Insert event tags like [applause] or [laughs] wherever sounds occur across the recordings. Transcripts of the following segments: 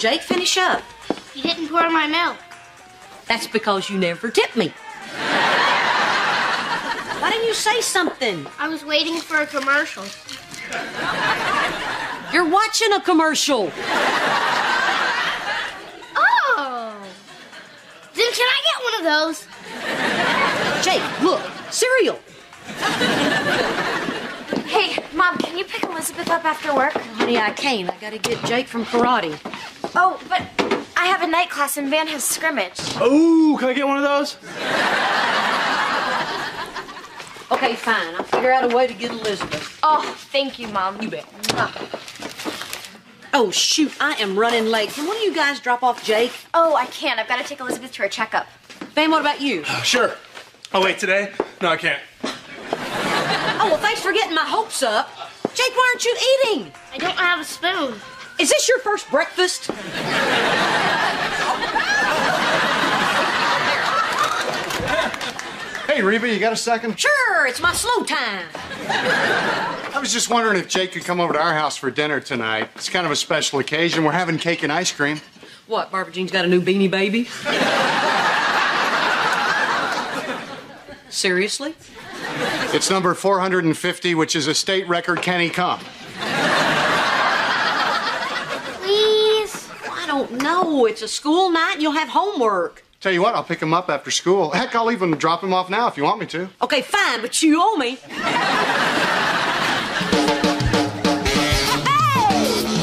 Jake, finish up. You didn't pour my milk. That's because you never tipped me. [laughs] Why didn't you say something? I was waiting for a commercial. You're watching a commercial. Oh. Then can I get one of those? Jake, look, cereal. Hey, Mom, can you pick Elizabeth up after work? Honey, I can't. I gotta get Jake from karate. Oh, but I have a night class and Van has scrimmage. Oh, can I get one of those? Okay, fine. I'll figure out a way to get Elizabeth. Oh, thank you, Mom. You bet. Oh, shoot, I am running late. Can one of you guys drop off Jake? Oh, I can't. I've got to take Elizabeth to her checkup. Van, what about you? Uh, sure. Oh, wait, today? No, I can't. Oh, well, thanks for getting my hopes up. Jake, why aren't you eating? I don't have a spoon. Is this your first breakfast? Hey, Reba, you got a second? Sure, it's my slow time. I was just wondering if Jake could come over to our house for dinner tonight. It's kind of a special occasion. We're having cake and ice cream. What, Barbara Jean's got a new beanie baby? Seriously? It's number 450, which is a state record. Can he come? Please. I don't know. It's a school night you'll have homework. Tell you what, I'll pick him up after school. Heck, I'll even drop him off now if you want me to. Okay, fine, but you owe me.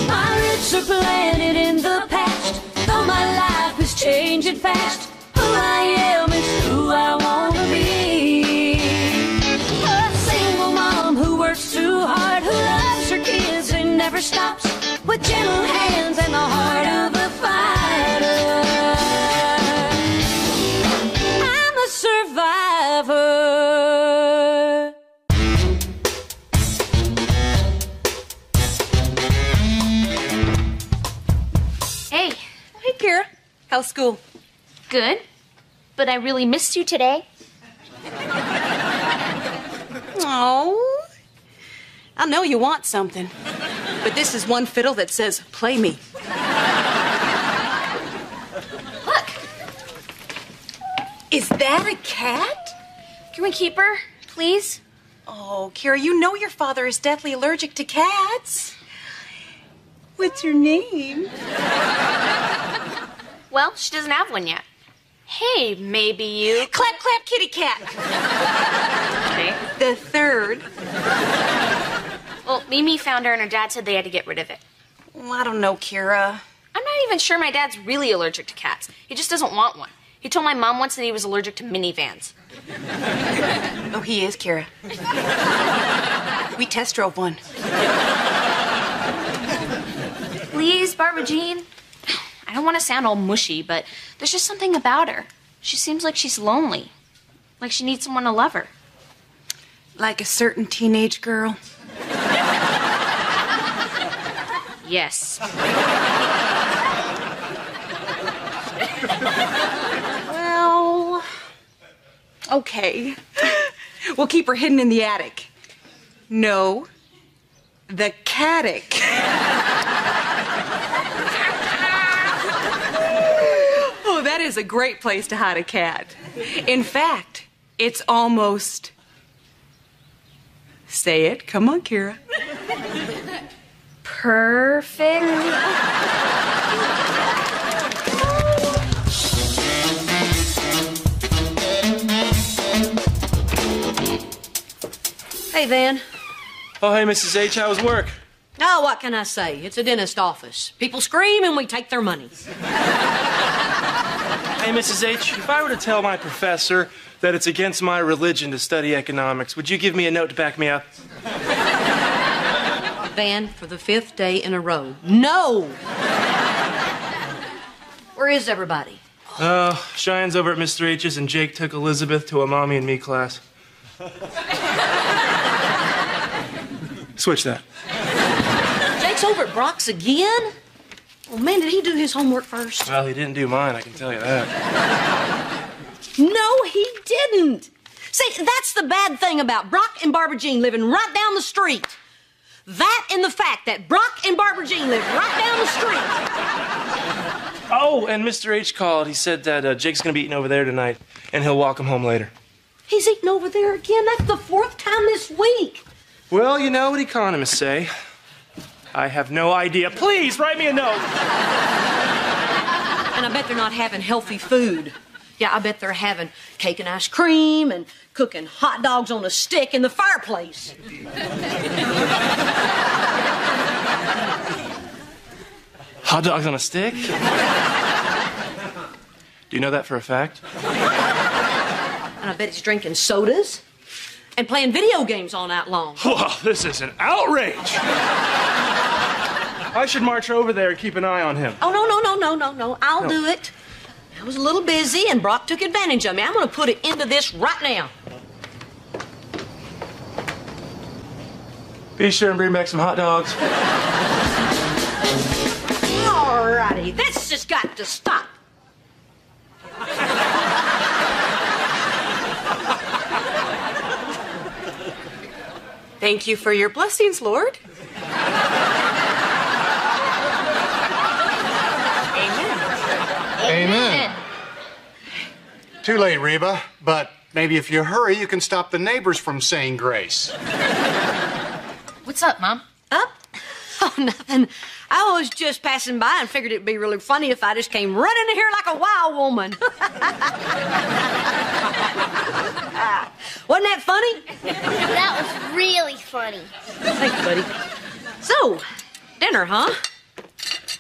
My roots are planted in the past, though my life is changing fast. How's school? good. But I really missed you today. Oh. I know you want something. But this is one fiddle that says, play me. Look, Is that a cat? can we keep her, please? Oh, Kyra, you know your father is deathly allergic to cats. What's your name? Well, she doesn't have one yet. Hey, maybe you. [laughs] Clap, clap, kitty cat. Okay. The third. Well, Mimi found her and her dad said they had to get rid of it. Well, I don't know, Kyra. I'm not even sure my dad's really allergic to cats. He just doesn't want one. He told my mom once that he was allergic to minivans. Oh, he is, Kyra. we test drove one. Please, Barbara Jean. I don't want to sound all mushy, but there's just something about her. She seems like she's lonely. Like she needs someone to love her. Like a certain teenage girl. Yes. Well, okay. We'll keep her hidden in the attic. No, the cattic. That is a great place to hide a cat. In fact, it's almost. Say it. Come on, Kyra. Perfect. Hey, Van. Oh, hey, Mrs. H, how was work? Oh, what can I say? It's a dentist office. People scream and we take their money. Hey, Mrs. H, if I were to tell my professor that it's against my religion to study economics, would you give me a note to back me up? Van, for the fifth day in a row. No! Where is everybody? Uh, Cheyenne's over at Mr. H's, and Jake took Elizabeth to a mommy and me class. Switch that. Jake's over at Brock's again? Oh, man, did he do his homework first? Well, he didn't do mine, I can tell you that. No, he didn't. See, that's the bad thing about Brock and Barbara Jean living right down the street. That and the fact that Brock and Barbara Jean live right down the street. Oh, and Mr. H called. He said that uh, Jake's going to be eating over there tonight, and he'll walk him home later. He's eating over there again. That's the fourth time this week. Well, you know what economists say. I have no idea. Please write me a note. And I bet they're not having healthy food. Yeah, I bet they're having cake and ice cream and cooking hot dogs on a stick in the fireplace. Hot dogs on a stick? Do you know that for a fact? And I bet he's drinking sodas and playing video games all night long. Well, this is an outrage. I should march over there and keep an eye on him. Oh, no, no, no, no, no, no. I'll do it. I was a little busy and Brock took advantage of me. I'm going to put it into this right now. Be sure and bring back some hot dogs. Alrighty, this just got to stop. Thank you for your blessings, Lord. Amen. Too late, Reba, but maybe if you hurry, you can stop the neighbors from saying grace. What's up, Mom? Up? [laughs] Oh, nothing. I was just passing by and figured it'd be really funny if I just came running in here like a wild woman. [laughs] Wasn't that funny? That was really funny. Thanks, buddy. So, dinner, huh?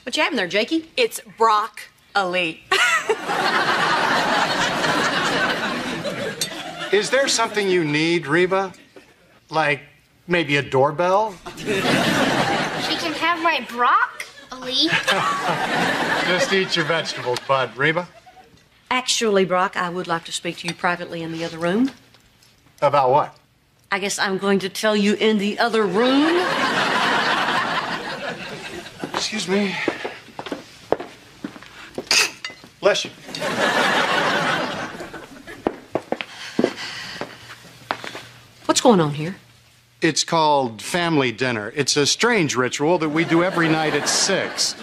What you having there, Jakey? It's Brock Ali. [laughs] Is there something you need, Reba? Like maybe a doorbell? She can have my Brock Ali. [laughs] Just eat your vegetables, bud. Reba? Actually, Brock, I would like to speak to you privately in the other room. About what? I guess I'm going to tell you in the other room. Excuse me. Bless you. What's going on here? It's called family dinner. It's a strange ritual that we do every night at six.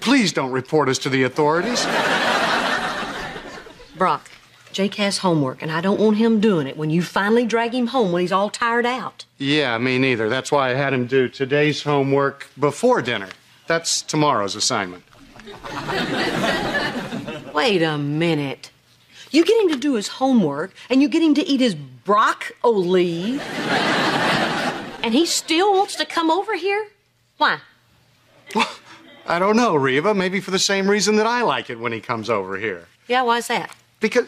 Please don't report us to the authorities. Brock, Jake has homework, and I don't want him doing it when you finally drag him home when he's all tired out. Yeah, me neither. That's why I had him do today's homework before dinner. That's tomorrow's assignment. Wait a minute. You get him to do his homework, and you get him to eat his broccoli, and he still wants to come over here? Why? I don't know, Reba. Maybe for the same reason that I like it when he comes over here. Yeah, why's that? Because.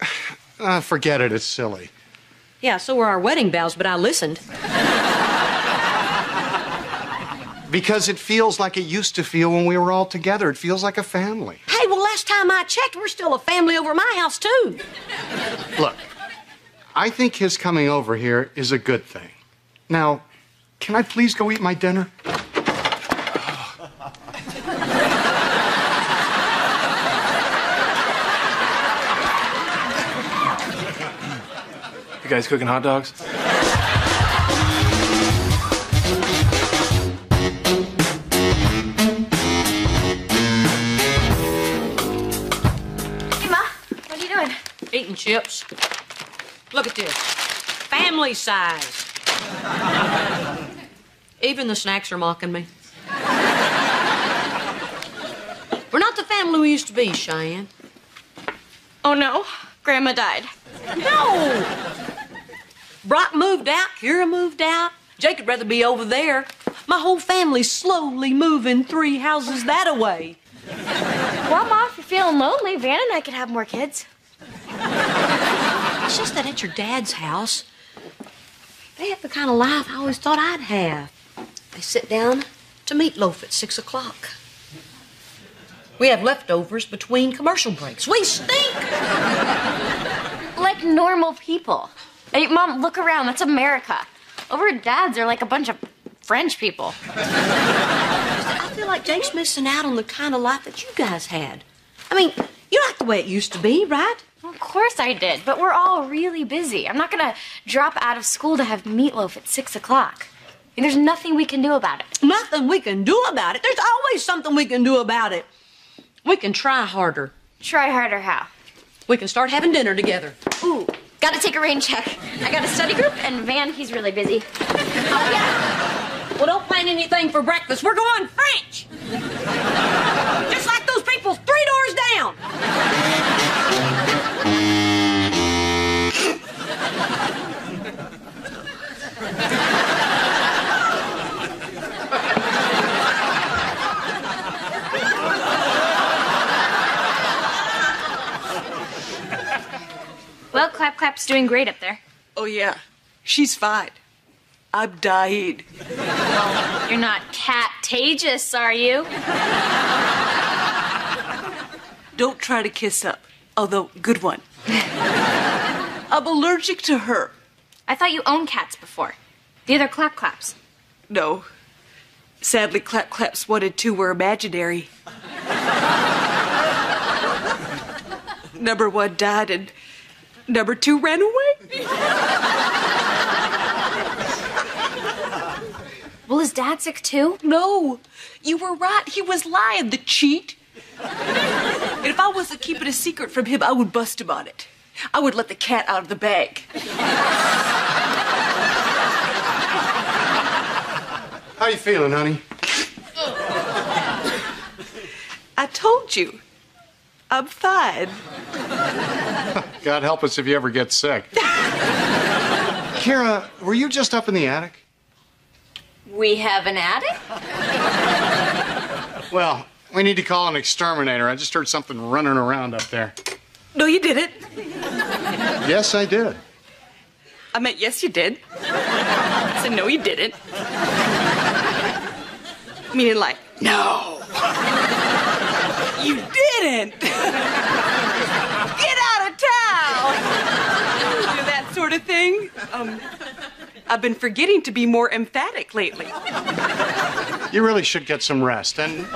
[sighs] Uh, forget it, it's silly. Yeah, so were our wedding vows, but I listened. Because it feels like it used to feel when we were all together. It feels like a family. Hey, well, last time I checked, we're still a family over my house, too. Look, I think his coming over here is a good thing. Now, can I please go eat my dinner? You guys cooking hot dogs? Eating chips. Look at this. Family size. Even the snacks are mocking me. We're not the family we used to be, Cheyenne. Oh no, Grandma died. No! Brock moved out, Kyra moved out. Jake would rather be over there. My whole family's slowly moving three houses that away. Well, Ma, if you're feeling lonely, Van and I could have more kids. It's just that at your dad's house, they have the kind of life I always thought I'd have. They sit down to meatloaf at six o'clock. We have leftovers between commercial breaks. We stink! Like normal people. Hey, Mom, look around. That's America. Over at Dad's, they're like a bunch of French people. I feel like Jake's missing out on the kind of life that you guys had. I mean, you like the way it used to be, right? Of course I did, but we're all really busy. I'm not gonna drop out of school to have meatloaf at six o'clock. There's nothing we can do about it. Nothing we can do about it. There's always something we can do about it. We can try harder. Try harder how? We can start having dinner together. Ooh, gotta take a rain check. I got a study group, and Van, he's really busy. Oh, yeah. Well, don't plan anything for breakfast. We're going French. Just like those people three doors down. Well, Clap Clap's doing great up there. Oh, yeah. She's fine. I'm dying. You're not cat-tagious, are you? Don't try to kiss up. Although, good one. I'm allergic to her. I thought you owned cats before. The other Clap Claps. No. Sadly, Clap Claps one and two were imaginary. number one died and number two ran away. Well, is Dad sick too? No, you were right. He was lying, the cheat. and if I wasn't keeping a secret from him, I would bust him on it. I would let the cat out of the bag. How you feeling, honey? I told you. I'm fine. God help us if you ever get sick. [laughs] Kyra, were you just up in the attic? We have an attic? Well, we need to call an exterminator. I just heard something running around up there. No, you didn't. Yes, I did. I meant, yes, you did. I said, no, you didn't. Meaning, like, no. you didn't. Get out of town. Do that sort of thing. Um, I've been forgetting to be more emphatic lately. You really should get some rest and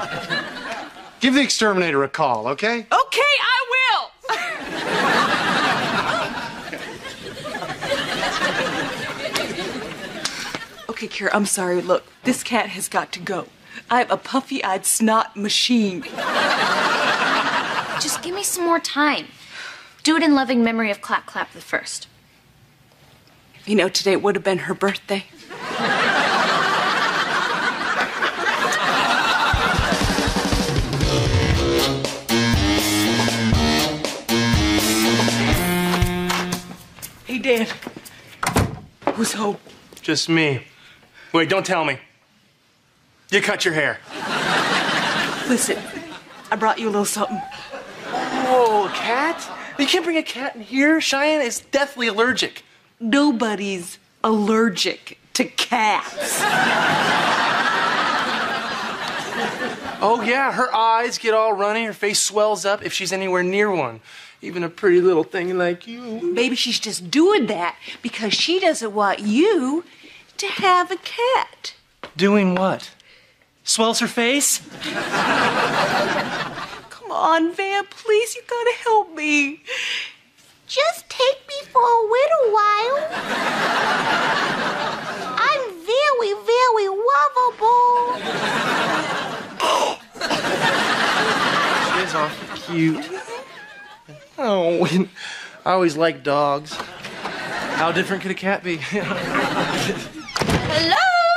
give the exterminator a call, okay? Okay, I will. okay, Kyra, I'm sorry. Look, this cat has got to go. I'm a puffy eyed snot machine. Just give me some more time. Do it in loving memory of Clap Clap the First. You know, today would have been her birthday. Hey, Dad. Who's home? Just me. Wait, don't tell me. You cut your hair. Listen, I brought you a little something. Oh, a cat? You can't bring a cat in here. Cheyenne is deathly allergic. Nobody's allergic to cats. Oh, yeah, her eyes get all runny, her face swells up if she's anywhere near one. Even a pretty little thing like you. Maybe she's just doing that because she doesn't want you to have a cat. Doing what? Swells her face? Come on, Van, please, you gotta help me. Just take me for a little while. I'm very, very lovable. She is awful cute. Oh, I always like dogs. How different could a cat be? [laughs] Hello?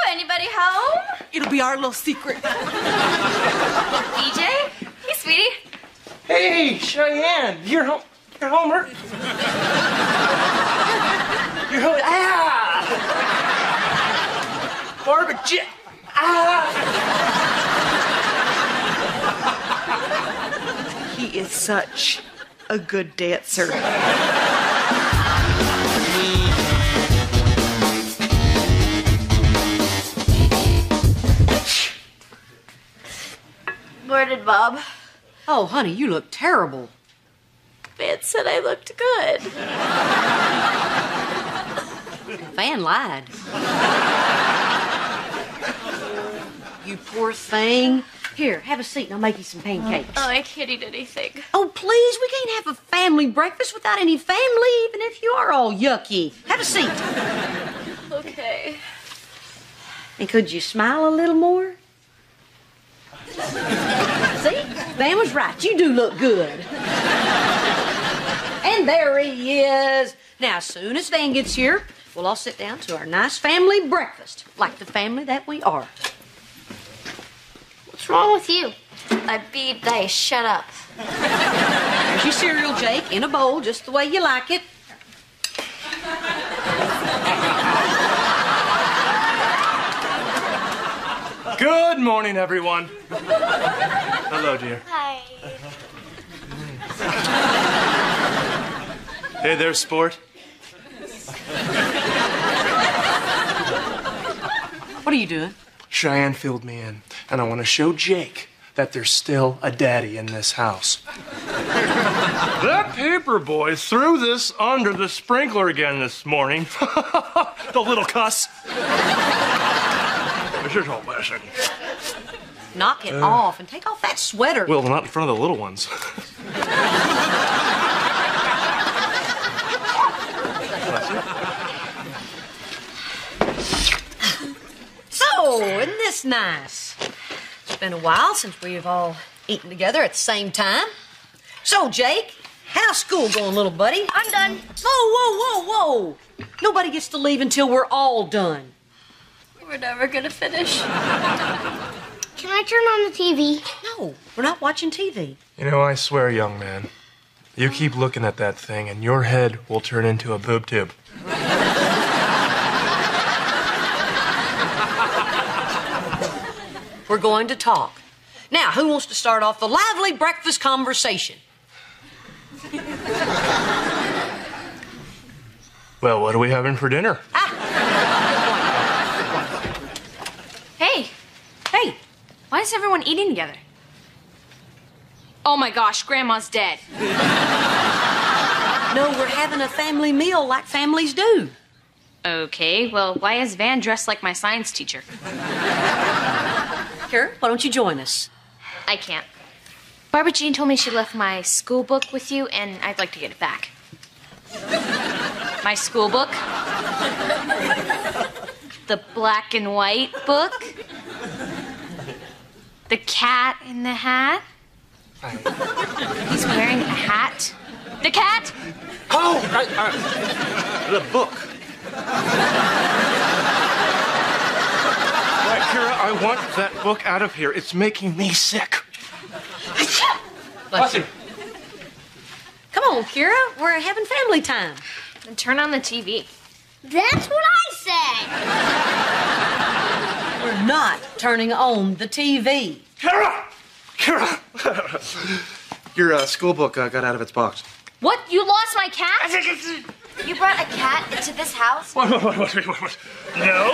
Anybody home? It'll be our little secret. [laughs] DJ? Hey, sweetie. hey, Cheyenne, you're home. You're Homer. You're home. Ah! Barbara J. Ah! He is such a good dancer. Where did Bob? Oh, honey, you look terrible. Van said I looked good. Van lied. you poor thing. Here, have a seat and I'll make you some pancakes. Oh, I can't eat anything. Oh, please, we can't have a family breakfast without any family, even if you are all yucky. Have a seat. Okay. And could you smile a little more? See? Van was right. You do look good. And there he is. Now, as soon as Van gets here, we'll all sit down to our nice family breakfast, like the family that we are. What's wrong with you? I beat they shut up. There's your cereal, Jake, in a bowl, just the way you like it. Good morning, everyone. Hello, dear. Hi. [laughs] Hey there, sport. What are you doing? Cheyenne filled me in, and I want to show Jake that there's still a daddy in this house. that paper boy threw this under the sprinkler again this morning. [laughs] the little cuss. This is all messing. Knock it uh. off and take off that sweater. Well, not in front of the little ones. So, isn't this nice? It's been a while since we've all eaten together at the same time. So, Jake, how's school going, little buddy? I'm done. Whoa, whoa, whoa, whoa! Nobody gets to leave until we're all done. We're never gonna finish. Can I turn on the TV? No, we're not watching TV. You know, I swear, young man, you keep looking at that thing, and your head will turn into a boob tube. [laughs] We're going to talk. Now, who wants to start off the lively breakfast conversation? Well, what are we having for dinner? Ah. Hey, Hey, why is everyone eating together? Oh my gosh, Grandma's dead. [laughs] no, we're having a family meal like families do. Okay, well, why is Van dressed like my science teacher? [laughs] Here, why don't you join us? I can't. Barbara Jean told me she left my school book with you, and I'd like to get it back. My school book? The black and white book? The cat in the hat? He's wearing a hat. The cat? Oh, I, I, the book. Right, Kyra, I want that book out of here. It's making me sick. Bless you. Come on, Kyra, we're having family time. Then turn on the TV. That's what I said. We're not turning on the TV. Kyra! Kyra! Your uh, school book uh, got out of its box. What? You lost my cat? You brought a cat into this house? What, what, what, what, what, what? No?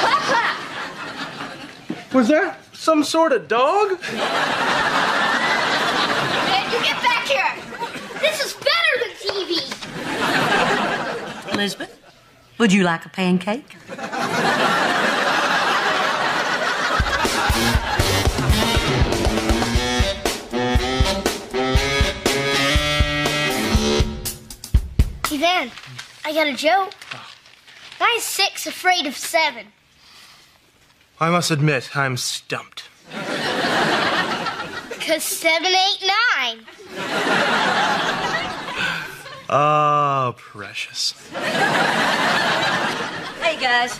Clap, [laughs] clap. Was that some sort of dog? Hey, you get back here. This is better than TV. Elizabeth, would you like a pancake? [laughs] Van, I got a joke. Why is six afraid of seven? I must admit, I'm stumped. [laughs] Because seven, eight, nine. Oh, [laughs] precious. Hey, guys.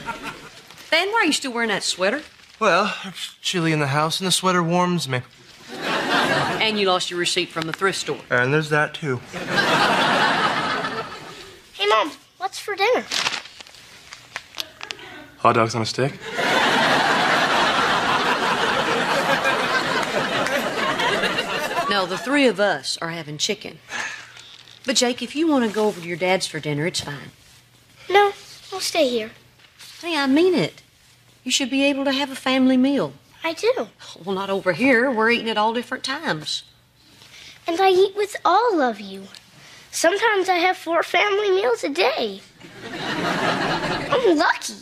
Ben, why are you still wearing that sweater? Well, it's chilly in the house, and the sweater warms me. And you lost your receipt from the thrift store. And there's that, too. [laughs] Hey, Mom, what's for dinner? Hot dogs on a stick? No, the three of us are having chicken. But, Jake, if you want to go over to your dad's for dinner, it's fine. No, I'll stay here. Hey, I mean it. You should be able to have a family meal. I do. Well, not over here. We're eating at all different times. And I eat with all of you. Sometimes I have four family meals a day. I'm lucky.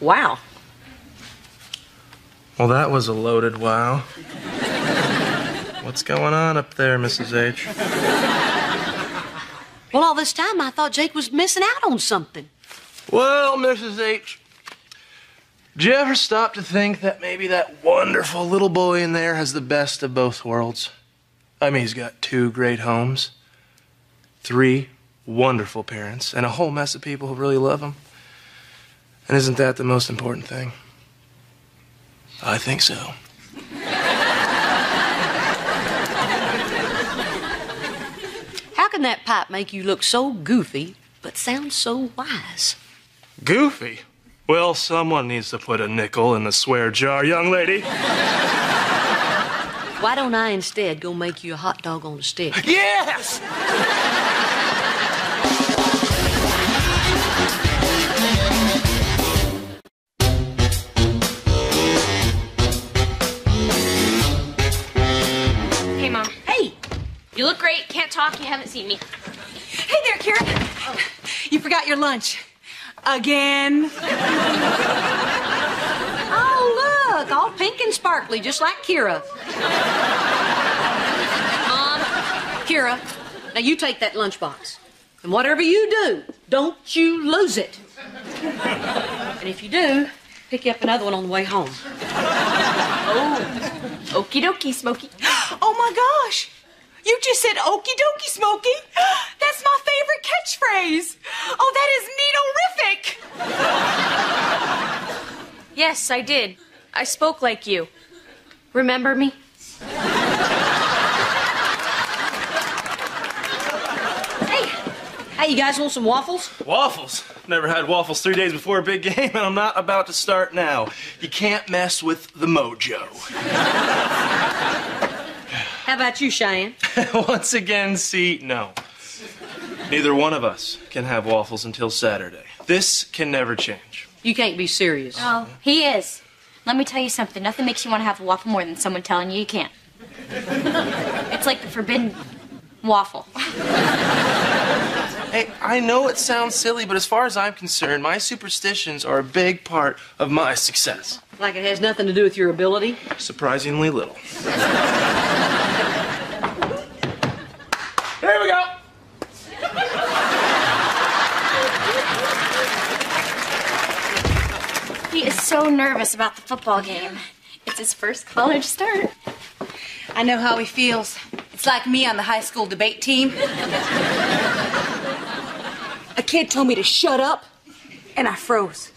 Wow. Well, that was a loaded wow. What's going on up there, Mrs. H? Well, all this time I thought Jake was missing out on something. Well, Mrs. H, did you ever stop to think that maybe that wonderful little boy in there has the best of both worlds? I mean, he's got two great homes, three wonderful parents, and a whole mess of people who really love him. And isn't that the most important thing? I think so. How can that pipe make you look so goofy but sound so wise? Goofy? Well, someone needs to put a nickel in the swear jar, young lady. Why don't I instead go make you a hot dog on a stick? Yes! Hey, Mom. Hey, You look great. Can't talk. You haven't seen me. Hey there, Kyra. Oh. You forgot your lunch. Again. oh look, all pink and sparkly, just like Kyra. Mom, Kyra, now you take that lunchbox, and whatever you do, don't you lose it. And if you do, pick you up another one on the way home. Oh, okie dokie, Smokey. [gasps] Oh my gosh. You just said okie dokie, Smokey. [gasps] That's my favorite catchphrase. Oh, that is neatorific. [laughs] Yes, I did. I spoke like you. Remember me? Hey, hey, you guys want some waffles? Waffles. Never had waffles three days before a big game, [laughs] and I'm not about to start now. You can't mess with the mojo. [laughs] How about you, Cheyenne? [laughs] Once again, see, no. Neither one of us can have waffles until Saturday. This can never change. You can't be serious. Oh, he is. Let me tell you something. Nothing makes you want to have a waffle more than someone telling you you can't. [laughs] it's like the forbidden waffle. Hey, I know it sounds silly, but as far as I'm concerned, my superstitions are a big part of my success. Like it has nothing to do with your ability? Surprisingly little. Here we go. He is so nervous about the football game. It's his first college start. I know how he feels. It's like me on the high school debate team. A kid told me to shut up, and I froze.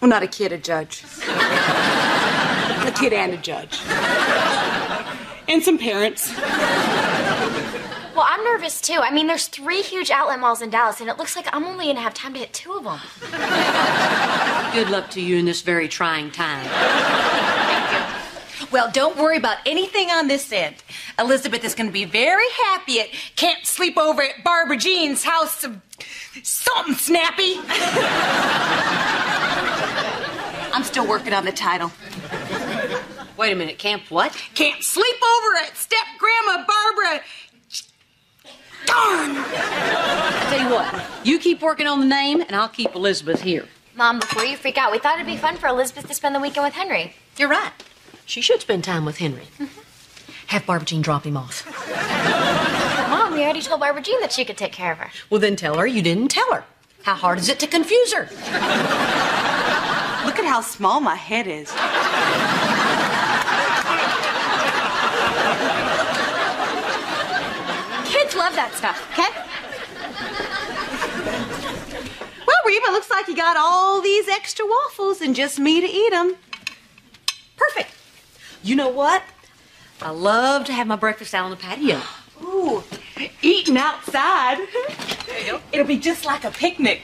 Well, not a kid, a judge. A kid and a judge. And some parents. Well, I'm nervous too. I mean, there's three huge outlet malls in Dallas, and it looks like I'm only gonna have time to hit two of them. Good luck to you in this very trying time. Well, don't worry about anything on this end. Elizabeth is going to be very happy at Can't Sleep Over at Barbara Jean's house of something snappy. I'm still working on the title. Wait a minute, Camp what? Can't sleep over at Step Grandma Barbara. Darn! I tell you what, you keep working on the name, and I'll keep Elizabeth here. Mom, before you freak out, we thought it'd be fun for Elizabeth to spend the weekend with Henry. You're right. She should spend time with Henry. Mm-hmm. Have Barbara Jean drop him off. [laughs] Mom, we already told Barbara Jean that she could take care of her. Well, then tell her you didn't tell her. How hard is it to confuse her? [laughs] How small my head is. Kids love that stuff, okay? Well, Reba, looks like you got all these extra waffles and just me to eat them. Perfect. You know what? I love to have my breakfast out on the patio. Ooh, eating outside. It'll be just like a picnic.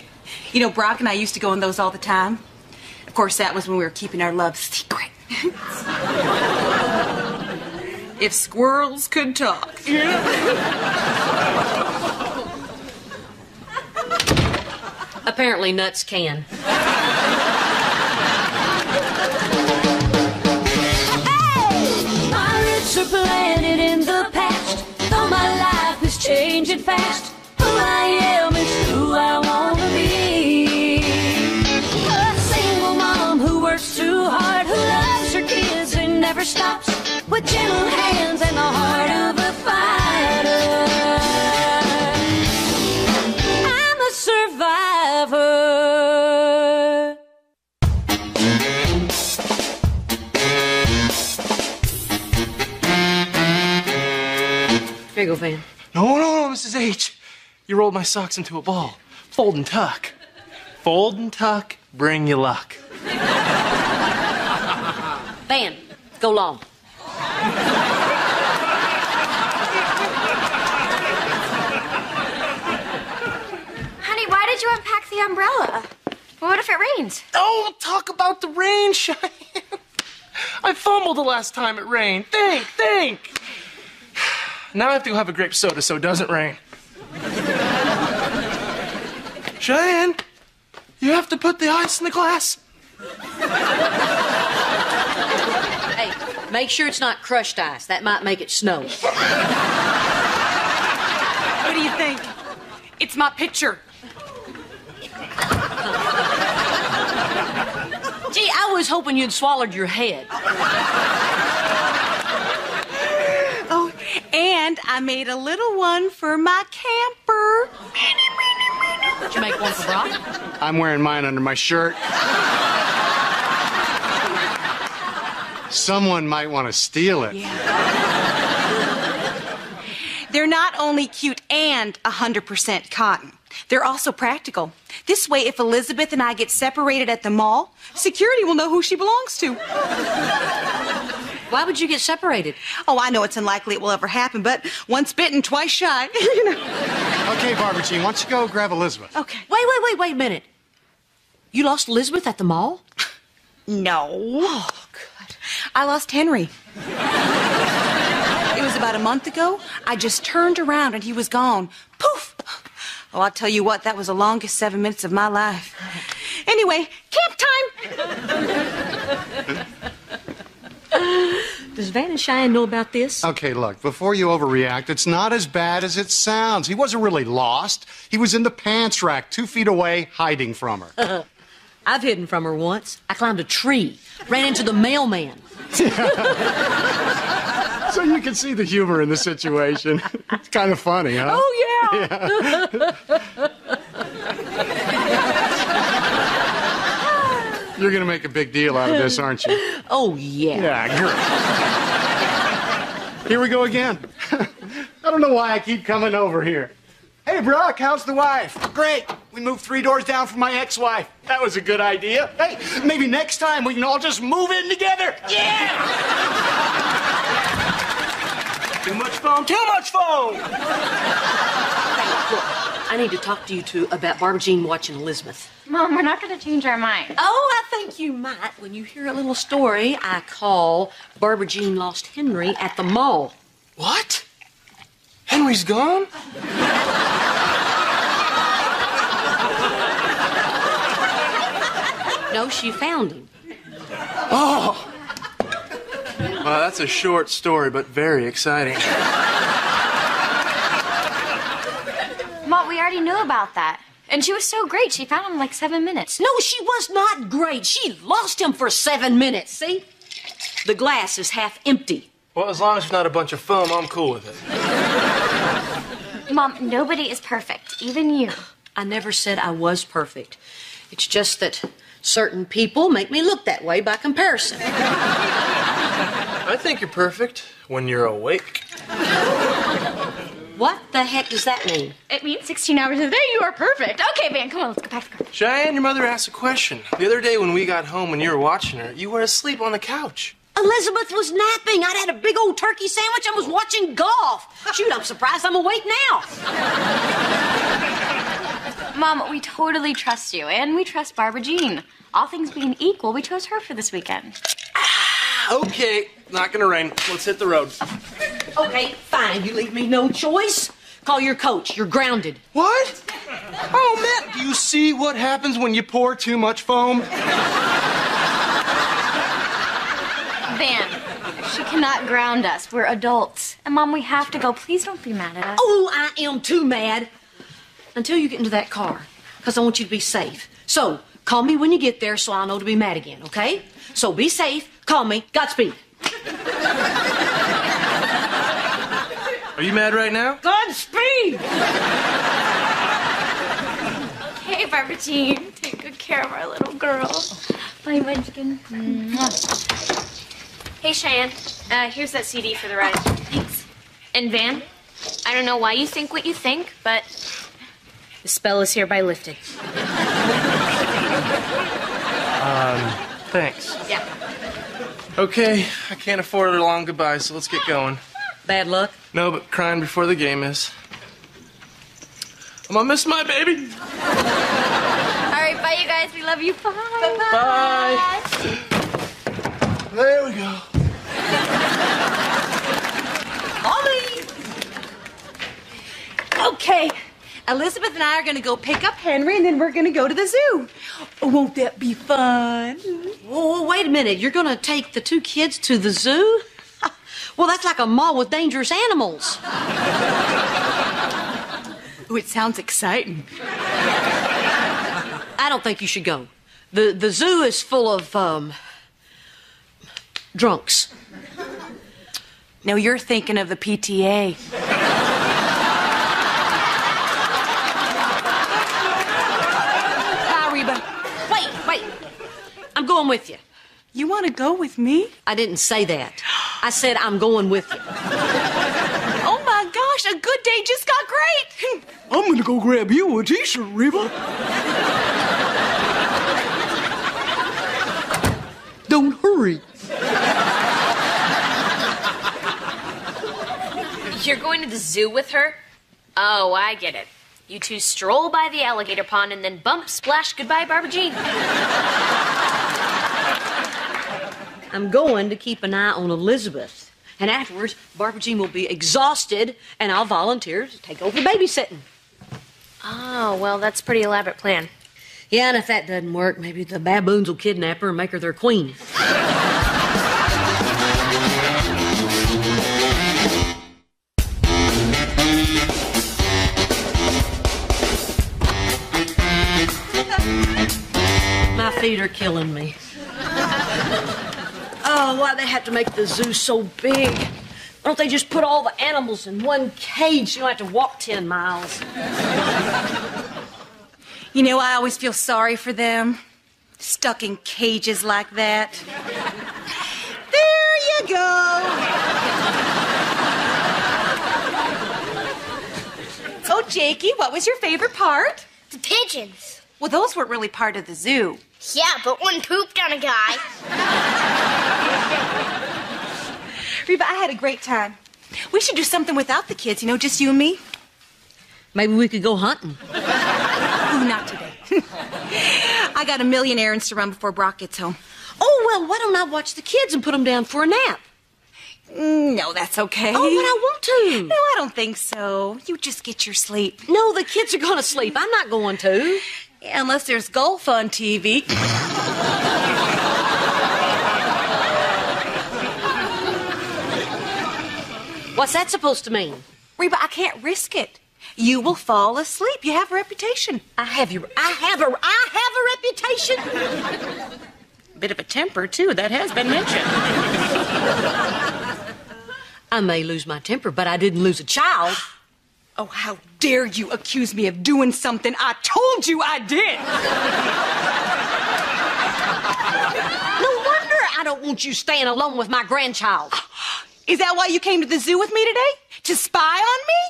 You know, Brock and I used to go on those all the time. Of course, that was when we were keeping our love secret. [laughs] if squirrels could talk. [laughs] Apparently, nuts can. Are planted in the past, though my life is changing fast. Who I am is who I wanna stops. with gentle hands and the heart of a fighter. I'm a survivor. Here you go, Van. No, no, no, Mrs. H. You rolled my socks into a ball. Fold and tuck. Fold and tuck, bring you luck. Van, go long. Honey, why did you unpack the umbrella? What if it rains? Oh, talk about the rain, [laughs] Cheyenne. I fumbled the last time it rained. Think, think. [sighs] Now I have to go have a grape soda so it doesn't rain. Cheyenne, you have to put the ice in the glass. Hey, make sure it's not crushed ice. That might make it snow. [laughs] What do you think? It's my picture. Gee, I was hoping you'd swallowed your head. Oh, and I made a little one for my camper. Did you make one for Brock? I'm wearing mine under my shirt. Someone might want to steal it. Yeah. They're not only cute and 100% cotton, they're also practical. This way, if Elizabeth and I get separated at the mall, security will know who she belongs to. Why would you get separated? Oh, I know it's unlikely it will ever happen, but once bitten, twice shy. [laughs] you know. Okay, Barbara Jean, why don't you go grab Elizabeth? Okay. Wait, wait, wait, wait a minute. You lost Elizabeth at the mall? No. Oh, good. I lost Henry. it was about a month ago. I just turned around and he was gone. Poof! Oh, I'll tell you what, that was the longest seven minutes of my life. Anyway, camp time! Does Van and Cheyenne know about this? Okay, look, before you overreact, it's not as bad as it sounds. He wasn't really lost. He was in the pants rack, two feet away, hiding from her. Uh-huh. I've hidden from her once. I climbed a tree, ran into the mailman. [laughs] so you can see the humor in the situation. It's kind of funny, huh? Oh, yeah. [laughs] You're going to make a big deal out of this, aren't you? Oh, yeah. Yeah. Here we go again. [laughs] I don't know why I keep coming over here. Hey, Brock, how's the wife? Great. We moved three doors down from my ex-wife. That was a good idea. Hey, maybe next time we can all just move in together. Yeah! Too much phone. too much foam! I need to talk to you two about Barbara Jean watching Elizabeth. Mom, we're not going to change our mind. Oh, I think you might when you hear a little story I call Barbara Jean Lost Henry at the Mall. What? Henry's gone? No, she found him. Oh! Well, that's a short story, but very exciting. Mom, we already knew about that. And she was so great. She found him in like seven minutes. No, she was not great. She lost him for seven minutes. See? The glass is half empty. Well, as long as it's not a bunch of foam, I'm cool with it. Mom, nobody is perfect, even you. I never said I was perfect. It's just that certain people make me look that way by comparison. I think you're perfect when you're awake. What the heck does that mean? It means 16 hours a day. You are perfect. Okay, Van, come on, let's go back to the car. Cheyenne, your mother asked a question. The other day when we got home and you were watching her, you were asleep on the couch. Elizabeth was napping. I'd had a big old turkey sandwich and was watching golf. Shoot, I'm surprised I'm awake now. Mom, we totally trust you, and we trust Barbara Jean. All things being equal, we chose her for this weekend. Ah, okay, not gonna rain. Let's hit the road. Okay, fine. You leave me no choice. Call your coach. You're grounded. What? Oh, Matt, do you see what happens when you pour too much foam? Van, she cannot ground us. We're adults. And Mom, we have to go. Please don't be mad at us. Oh, I am too mad. Until you get into that car, because I want you to be safe. So, call me when you get there so I'll know to be mad again, okay? So be safe. Call me. Godspeed. Are you mad right now? Godspeed! Hey, Barbara Jean. Take good care of our little girl. Bye, Munchkin. Hey, Cheyenne. Uh, here's that CD for the ride. Thanks. And Van, I don't know why you think what you think, but the spell is hereby lifted. Um, thanks. Yeah. Okay, I can't afford a long goodbye, so let's get going. Bad luck. No, but crying before the game is. I'm gonna miss my baby. All right, bye, you guys. We love you. Bye. Bye. There we go. Ollie! Okay, Elizabeth and I are gonna go pick up Henry and then we're gonna go to the zoo. Oh, won't that be fun? Oh, wait a minute. You're going to take the two kids to the zoo? [laughs] Well, that's like a mall with dangerous animals. Oh, it sounds exciting. I don't think you should go. The the zoo is full of um drunks. No, you're thinking of the PTA. Bye, Reba. Wait, wait. I'm going with you. You want to go with me? I didn't say that. I said I'm going with you. Oh my gosh, a good day just got great. I'm gonna go grab you a t-shirt, Reba. Don't hurry. You're going to the zoo with her? Oh, I get it. You two stroll by the alligator pond and then bump, splash, goodbye, Barbara Jean. I'm going to keep an eye on Elizabeth. And afterwards, Barbara Jean will be exhausted, and I'll volunteer to take over babysitting. Oh, well, that's a pretty elaborate plan. Yeah, and if that doesn't work, maybe the baboons will kidnap her and make her their queen. My feet are killing me. Oh, why they have to make the zoo so big? Why don't they just put all the animals in one cage? You don't have to walk 10 miles. You know, I always feel sorry for them. Stuck in cages like that. There you go. Oh, Jakey, what was your favorite part? The pigeons. Well, those weren't really part of the zoo. Yeah, but one pooped on a guy. [laughs] Reba, I had a great time. We should do something without the kids, you know, just you and me. Maybe we could go hunting. Ooh, not today. [laughs] I got a million errands to run before Brock gets home. Oh, well, why don't I watch the kids and put them down for a nap? Mm, No, that's okay. Oh, but I want to. No, I don't think so. You just get your sleep. No, the kids are going to sleep. I'm not going to. Unless there's golf on TV. [laughs] What's that supposed to mean? Reba, I can't risk it. You will fall asleep. You have a reputation. I have your. I have a. I have a reputation. A bit of a temper, too. That has been mentioned. I may lose my temper, but I didn't lose a child. Oh, how dare you accuse me of doing something I told you I did! No wonder I don't want you staying alone with my grandchild. [gasps] [gasps] Is that why you came to the zoo with me today? To spy on me?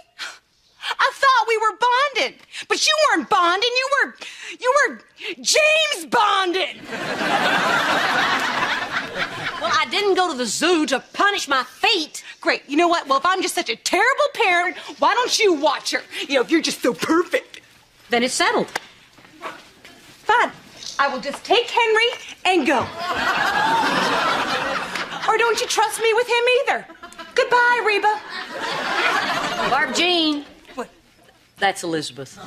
I thought we were bonded, but you weren't bonding. You were, you were James bonded. Well, I didn't go to the zoo to punish my feet. Great. You know what? Well, if I'm just such a terrible parent, why don't you watch her? You know, if you're just so perfect. Then it's settled. Fine. I will just take Henry and go. Or don't you trust me with him either? Goodbye, Reba. Barb Jean. What? That's Elizabeth.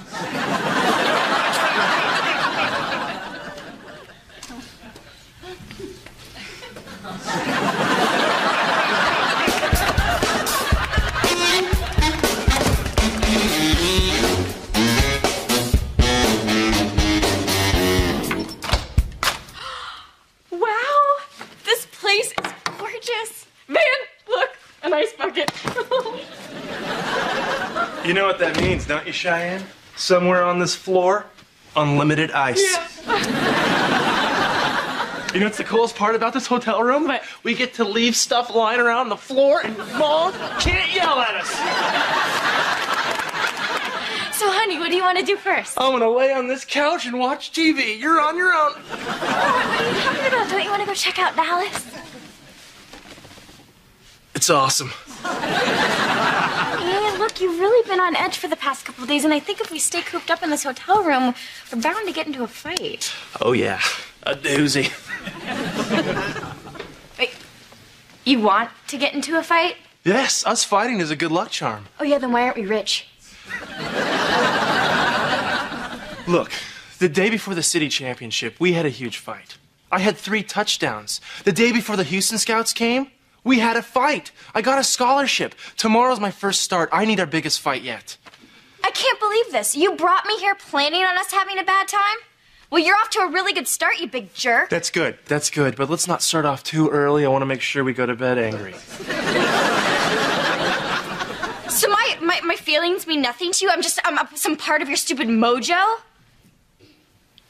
[laughs] an ice bucket. You know what that means, don't you, Cheyenne? Somewhere on this floor, unlimited ice. You know what's the coolest part about this hotel room? We get to leave stuff lying around the floor and mom can't yell at us. So, honey, what do you want to do first? I'm gonna lay on this couch and watch TV. You're on your own. What are you talking about? Don't you want to go check out Dallas? It's awesome. Look, you've really been on edge for the past couple of days, and I think if we stay cooped up in this hotel room, we're bound to get into a fight. Oh, yeah. A doozy. Wait, you want to get into a fight? Yes, us fighting is a good luck charm. Oh, yeah, then why aren't we rich? Look, the day before the city championship, we had a huge fight. I had three touchdowns. The day before the Houston Scouts came, we had a fight. I got a scholarship. Tomorrow's my first start. I need our biggest fight yet. I can't believe this. You brought me here planning on us having a bad time? Well, you're off to a really good start, you big jerk. That's good. That's good. But let's not start off too early. I want to make sure we go to bed angry. So my, my, my feelings mean nothing to you? I'm just I'm some part of your stupid mojo?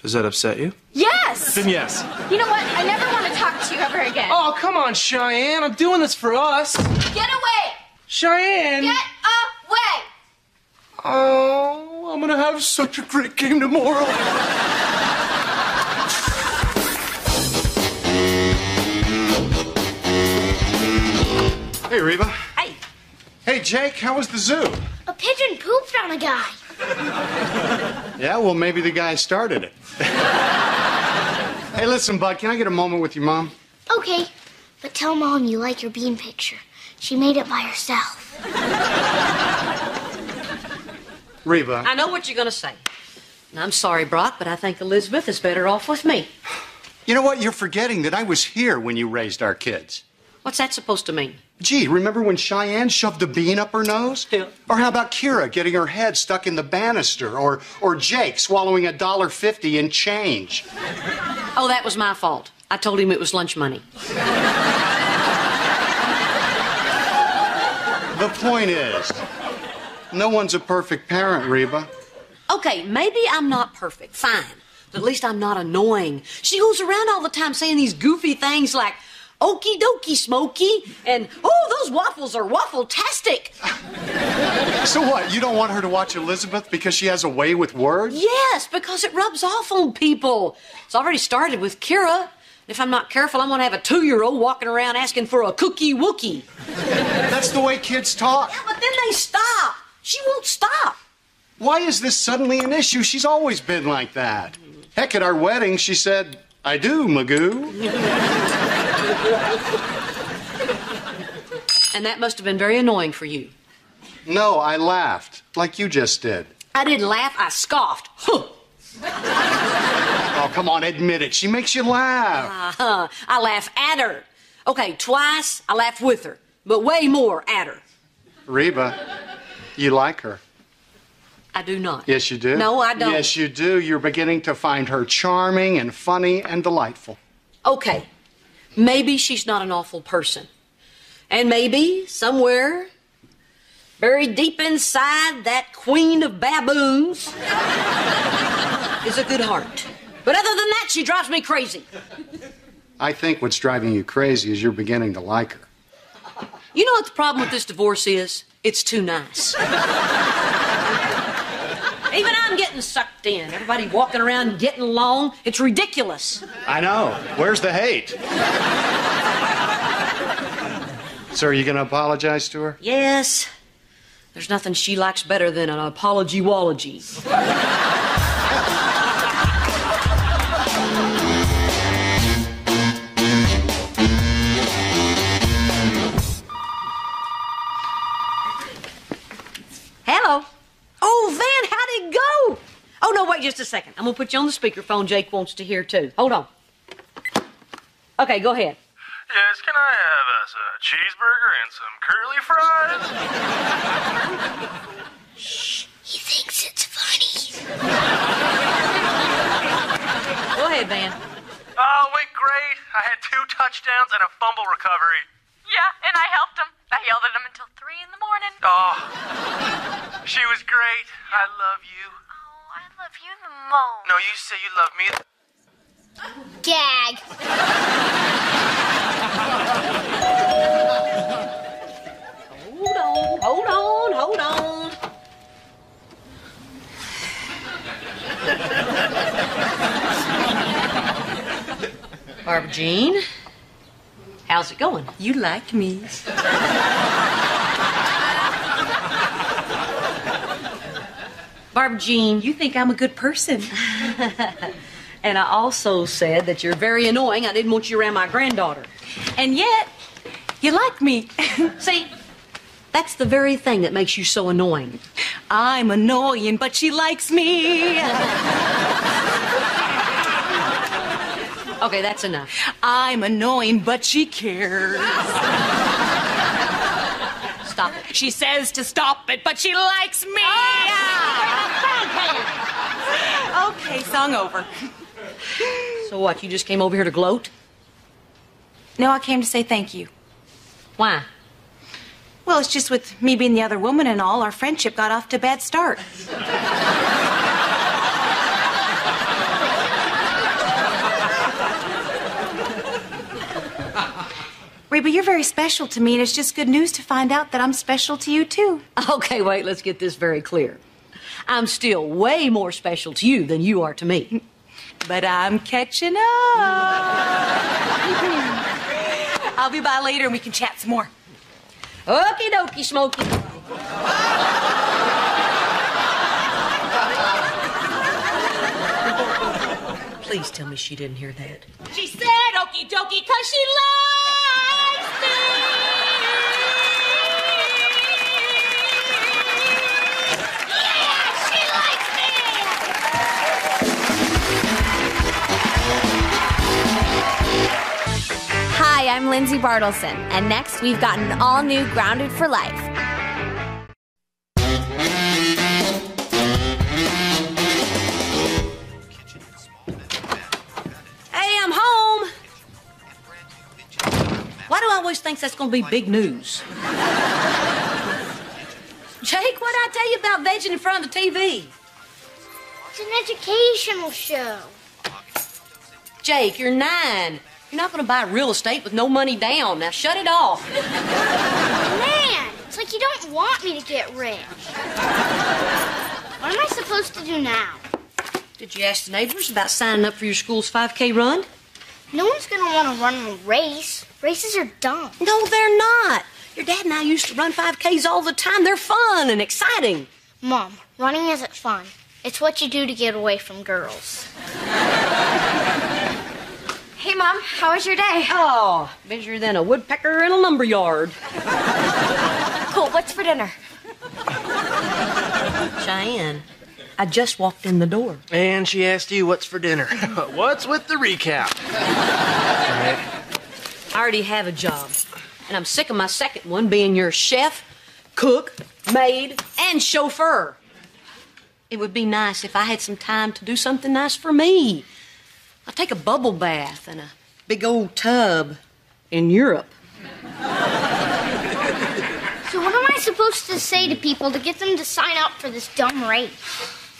Does that upset you? Yes! Then yes. You know what? I never want to talk to you ever again. Oh, come on, Cheyenne. I'm doing this for us. Get away! Cheyenne. Get away! Oh, I'm gonna have such a great game tomorrow. Hey, Reba. Hey, Hey, Jake, how was the zoo? A pigeon pooped on a guy. [laughs] Yeah, well, maybe the guy started it. [laughs] hey, listen, Bud, can I get a moment with your mom? Okay, but tell mom you like your bean picture. She made it by herself. Reba. I know what you're going to say. And I'm sorry, Brock, but I think Elizabeth is better off with me. You know what? You're forgetting that I was here when you raised our kids. What's that supposed to mean? Gee, remember when Cheyenne shoved a bean up her nose? Yeah. Or how about Kyra getting her head stuck in the banister? Or, or Jake swallowing a dollar fifty in change? Oh, that was my fault. I told him it was lunch money. The point is, no one's a perfect parent, Reba. Okay, maybe I'm not perfect. Fine. But at least I'm not annoying. She goes around all the time saying these goofy things like, Okie dokie, Smokey, and oh, those waffles are waffle-tastic. So what? You don't want her to watch Elizabeth because she has a way with words? Yes, because it rubs off on people. It's already started with Kyra. If I'm not careful, I'm gonna have a two-year-old walking around asking for a cookie wookie. That's the way kids talk. Yeah, But then they stop. She won't stop. Why is this suddenly an issue? She's always been like that. Heck, at our wedding, she said, I do, Magoo. And that must have been very annoying for you. No, I laughed, like you just did. I didn't laugh, I scoffed. Huh. [laughs] Oh, come on, admit it. She makes you laugh. Uh-huh. I laugh at her. Okay, twice I laughed with her, but way more at her. Reba, you like her. I do not. Yes, you do. No, I don't. Yes, you do. You're beginning to find her charming and funny and delightful. Okay, maybe she's not an awful person. And maybe somewhere, buried deep inside that queen of baboons, [laughs] is a good heart. But other than that, she drives me crazy. I think what's driving you crazy is you're beginning to like her. You know what the problem with this divorce is? It's too nice. Even I'm getting sucked in. Everybody walking around getting along. It's ridiculous. I know. Where's the hate? so, are you going to apologize to her? Yes. There's nothing she likes better than an apology wology. Hello. Oh, Van, how'd it go? Oh, no, wait just a second. I'm going to put you on the speakerphone. Jake wants to hear, too. Hold on. Okay, go ahead. Yes, can I have us a cheeseburger and some curly fries? Shh, He thinks it's funny. Go ahead, Van. Oh, went great. I had two touchdowns and a fumble recovery. Yeah, and I helped him. I yelled at him until three in the morning. Oh, she was was great. I love you. Oh, I love you the most. No, you say you love me. Gag. Hold on, hold on, hold on. Barbara Jean, how's it going? You like me. Barbara Jean, You think I'm a good person. [laughs] and I also said that you're very annoying. I didn't want you around my granddaughter. And yet, you like me. [laughs] See, that's the very thing that makes you so annoying. I'm annoying, but she likes me. [laughs] Okay, that's enough. I'm annoying, but she cares. Stop it. She says to stop it, but she likes me. [laughs] okay, song over. So what, you just came over here to gloat? No, I came to say thank you. Why? Well, it's just with me being the other woman and all, our friendship got off to a bad start. Reba, you're very special to me, and it's just good news to find out that I'm special to you, too. Okay, wait, let's get this very clear. I'm still way more special to you than you are to me. But I'm catching up. I'll be by later and we can chat some more. Okie dokie, Smokey. Please tell me she didn't hear that. She said okie dokie because she likes me. Yeah, she likes me. Hi, I'm Lindsay Bartleson, and next we've got an all new Grounded for Life. Why do I always think that's going to be big news? Jake, what did I tell you about vegging in front of the TV? It's an educational show. Jake, you're nine. You're not going to buy real estate with no money down. Now shut it off. Man, it's like you don't want me to get rich. What am I supposed to do now? Did you ask the neighbors about signing up for your school's 5K run? No one's gonna want to run a race. Races are dumb. No, they're not. Your dad and I used to run 5Ks all the time. They're fun and exciting. Mom, running isn't fun. It's what you do to get away from girls. [laughs] Hey, Mom, how was your day? Oh, busier than a woodpecker in a lumber yard. Cool, what's for dinner? Cheyenne, I just walked in the door. And she asked you what's for dinner. [laughs] what's with the recap? I already have a job, and I'm sick of my second one being your chef, cook, maid, and chauffeur. It would be nice if I had some time to do something nice for me. I'll take a bubble bath and a big old tub in Europe. So what am I supposed to say to people to get them to sign up for this dumb race?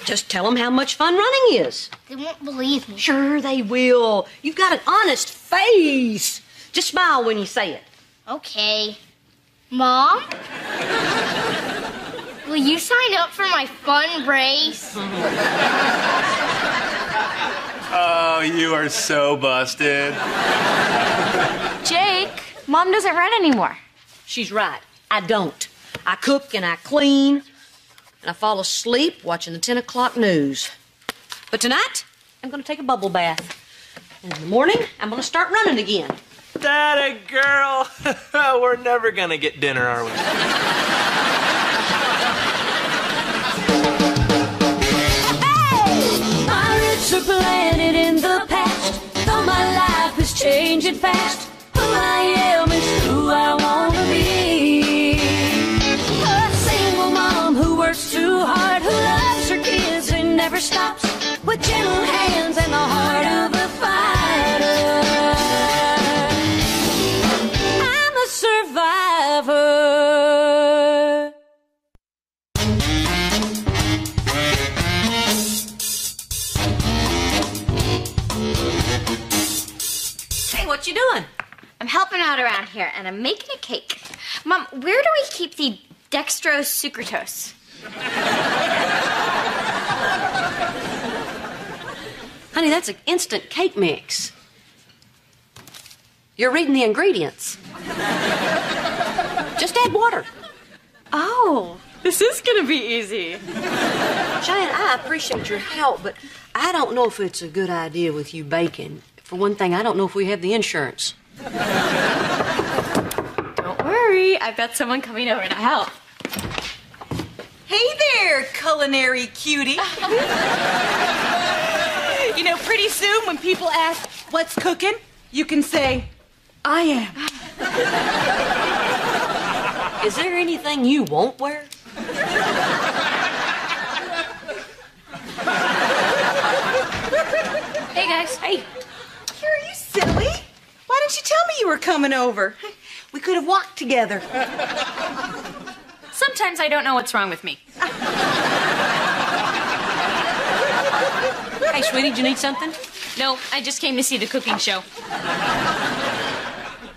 Just tell them how much fun running is. They won't believe me. Sure, they will. You've got an honest face. Just smile when you say it. Okay. Mom? Will you sign up for my fun race? Oh, you are so busted. Jake, Mom doesn't run anymore. She's right. I don't. I cook and I clean, and I fall asleep watching the 10 o'clock news. But tonight, I'm going to take a bubble bath. And in the morning, I'm going to start running again. That a girl. [laughs] We're never gonna get dinner, are we? My roots are planted in the past, though my life is changing fast. Who I am is who I wanna be. A single mom who works too hard, who loves her kids and never stops, with gentle hands and the heart of What you doing? I'm helping out around here, and I'm making a cake. Mom, where do we keep the dextrose sucrose? Honey, that's an instant cake mix. You're reading the ingredients. Just add water. Oh, this is gonna be easy. Cheyenne, I appreciate your help, but I don't know if it's a good idea with you baking. For one thing, I don't know if we have the insurance. Don't worry, I've got someone coming over to help. Hey there, culinary cutie. you know, pretty soon when people ask what's cooking, you can say, I am. Is there anything you won't wear? Hey guys. Hey, Are you silly? Why didn't you tell me you were coming over? We could have walked together. Sometimes I don't know what's wrong with me. hey, sweetie, do you need something? No, I just came to see the cooking show.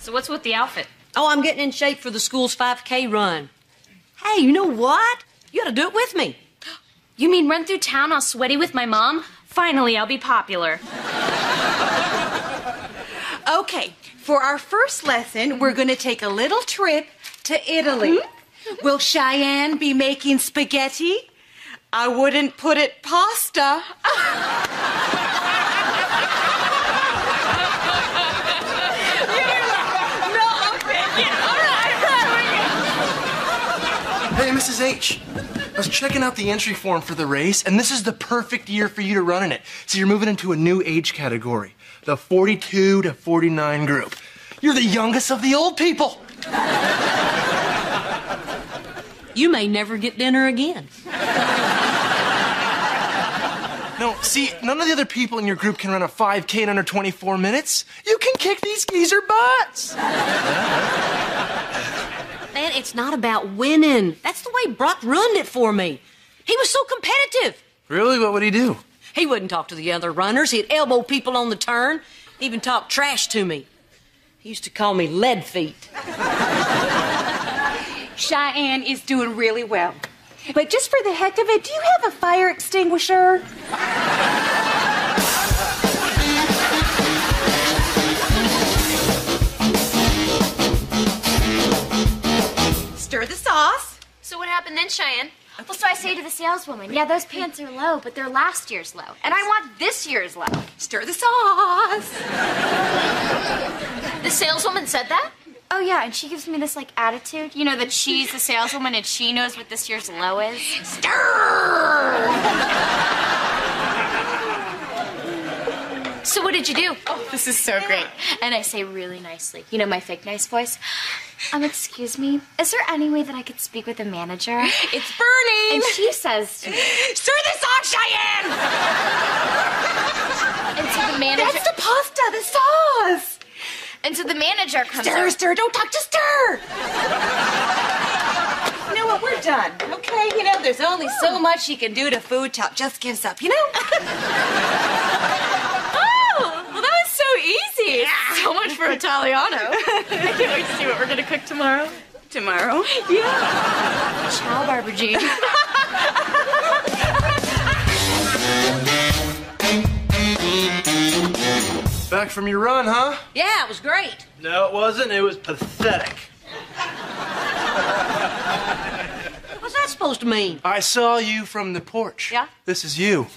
So what's with the outfit? Oh, I'm getting in shape for the school's 5K run. Hey, you know what? You ought to do it with me. You mean run through town all sweaty with my mom? Finally, I'll be popular. Okay, for our first lesson, we're going to take a little trip to Italy. Will Cheyenne be making spaghetti? I wouldn't put it pasta. Hey, Mrs. H. I was checking out the entry form for the race, and this is the perfect year for you to run in it. So you're moving into a new age category, the 42 to 49 group. You're the youngest of the old people. You may never get dinner again. No, see, none of the other people in your group can run a 5K in under 24 minutes. You can kick these geezer butts. Man, it's not about winning. That's the way Brock ruined it for me. He was so competitive. Really? What would he do? He wouldn't talk to the other runners. He'd elbow people on the turn. Even talk trash to me. He used to call me lead feet. [laughs] Cheyenne is doing really well. But just for the heck of it, do you have a fire extinguisher? Stir the sauce. So what happened then, Cheyenne? Well, so I say to the saleswoman, yeah, those pants are low, but they're last year's low. And I want this year's low. Stir the sauce. The saleswoman said that? Oh, yeah, and she gives me this, like, attitude. You know, that she's the saleswoman and she knows what this year's low is. So what did you do? Oh, this is so great. And I say really nicely, you know, my fake nice voice. Um, excuse me, is there any way that I could speak with the manager? [laughs] It's burning. And she says to me, Stir the sauce, Cheyenne. and so the manager, That's the pasta, the sauce. and so the manager comes Stir, stir, don't talk, to stir. you know what? We're done. Okay, you know, there's only so much you can do to food till just gives up, you know? [laughs] Oh, well, that was so easy. So much for Italiano. [laughs] I can't wait to see what we're gonna cook tomorrow. Tomorrow. Ciao, Barbara Jean. [laughs] Back from your run, huh? Yeah, it was great. No, it wasn't. It was pathetic. What's that supposed to mean? I saw you from the porch. Yeah? This is you. [laughs]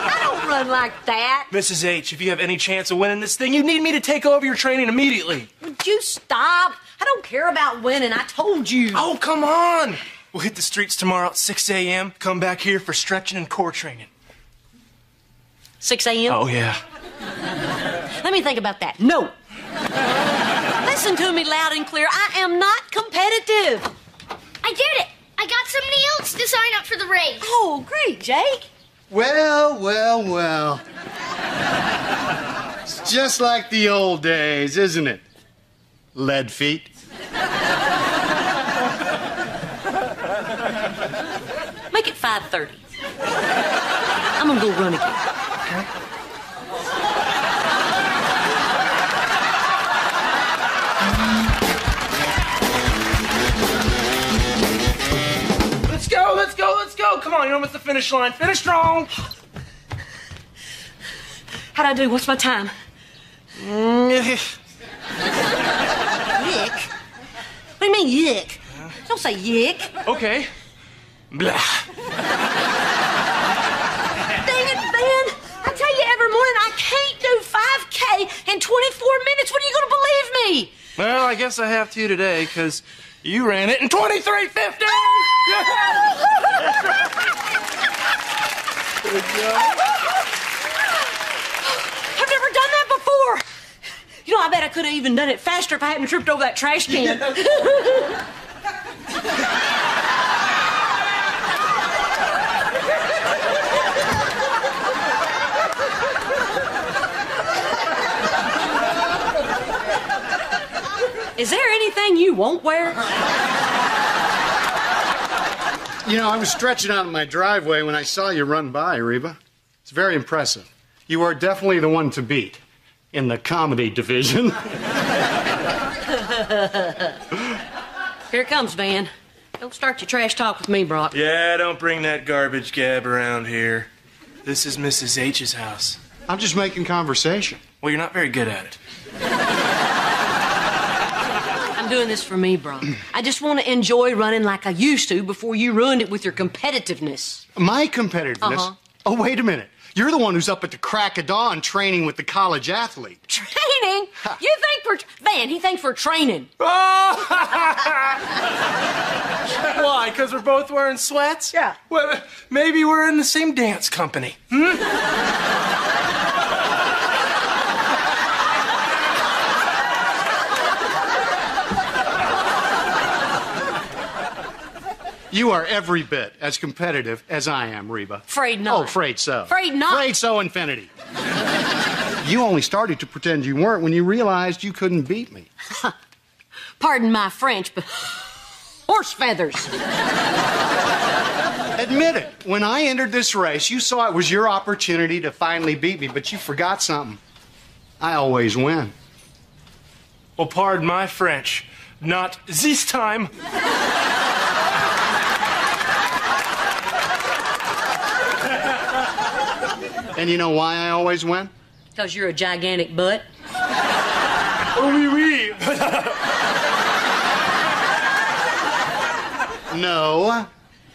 I don't run like that. Mrs. H, if you have any chance of winning this thing, you need me to take over your training immediately. Would you stop? I don't care about winning. I told you. Oh, come on. We'll hit the streets tomorrow at 6 a.m. Come back here for stretching and core training. 6 a.m.? Oh, yeah. Let me think about that. No. Listen to me loud and clear. I am not competitive. I did it. I got somebody else to sign up for the race. Oh, great, Jake. Well, well, well. It's just like the old days, isn't it? Lead feet. Make it 5.30. I'm gonna go run again. Go. Come on, you're almost the finish line. Finish strong. How'd I do? What's my time? Mm, Yick? What do you mean, yick? Don't say yick. okay. Blah. Dang it, Ben! I tell you every morning I can't do 5K in 24 minutes. When are you gonna believe me? Well, I guess I have to today because you ran it in 2350. [laughs] I've never done that before. You know, I bet I could have even done it faster if I hadn't tripped over that trash can. [laughs] Is there anything you won't wear? You know, I was stretching out in my driveway when I saw you run by, Reba. It's very impressive. You are definitely the one to beat in the comedy division. [laughs] Here it comes, Van. Don't start your trash talk with me, Brock. Yeah, don't bring that garbage gab around here. This is Mrs. H's house. I'm just making conversation. Well, you're not very good at it. Doing this for me, Brock. I just want to enjoy running like I used to before you ruined it with your competitiveness. My competitiveness? Uh-huh. Oh, wait a minute. You're the one who's up at the crack of dawn training with the college athlete. Training? You think for Van? He thinks for training. Oh! [laughs] Why? Because we're both wearing sweats? Yeah. Well, maybe we're in the same dance company. Hmm? You are every bit as competitive as I am, Reba. Afraid not. Oh, afraid so. Afraid not. Afraid so, infinity. you only started to pretend you weren't when you realized you couldn't beat me. [laughs] Pardon my French, but [sighs] horse feathers. Admit it. When I entered this race, you saw it was your opportunity to finally beat me, but you forgot something. I always win. Well, pardon my French. Not this time. And you know why I always win? Because you're a gigantic butt. Oh, oui, oui. No,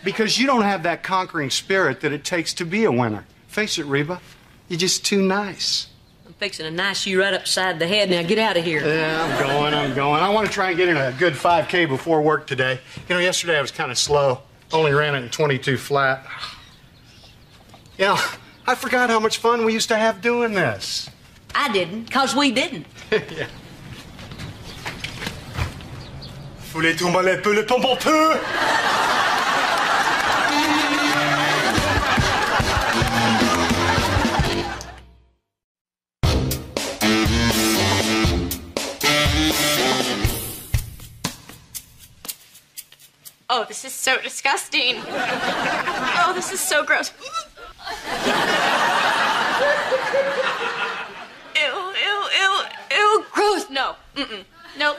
because you don't have that conquering spirit that it takes to be a winner. Face it, Reba, you're just too nice. I'm fixing to nice you right upside the head. Now get out of here. Yeah, I'm going, I'm going. I want to try and get in a good 5K before work today. You know, yesterday I was kind of slow. Only ran it in 22 flat. [sighs] You know, I forgot how much fun we used to have doing this. I didn't, because we didn't. [laughs] yeah. Voulez tomber un peu le pompon peu? Oh, this is so disgusting. Oh, this is so gross. Ew, ew, ew, ew, gross. No, mm-mm, nope.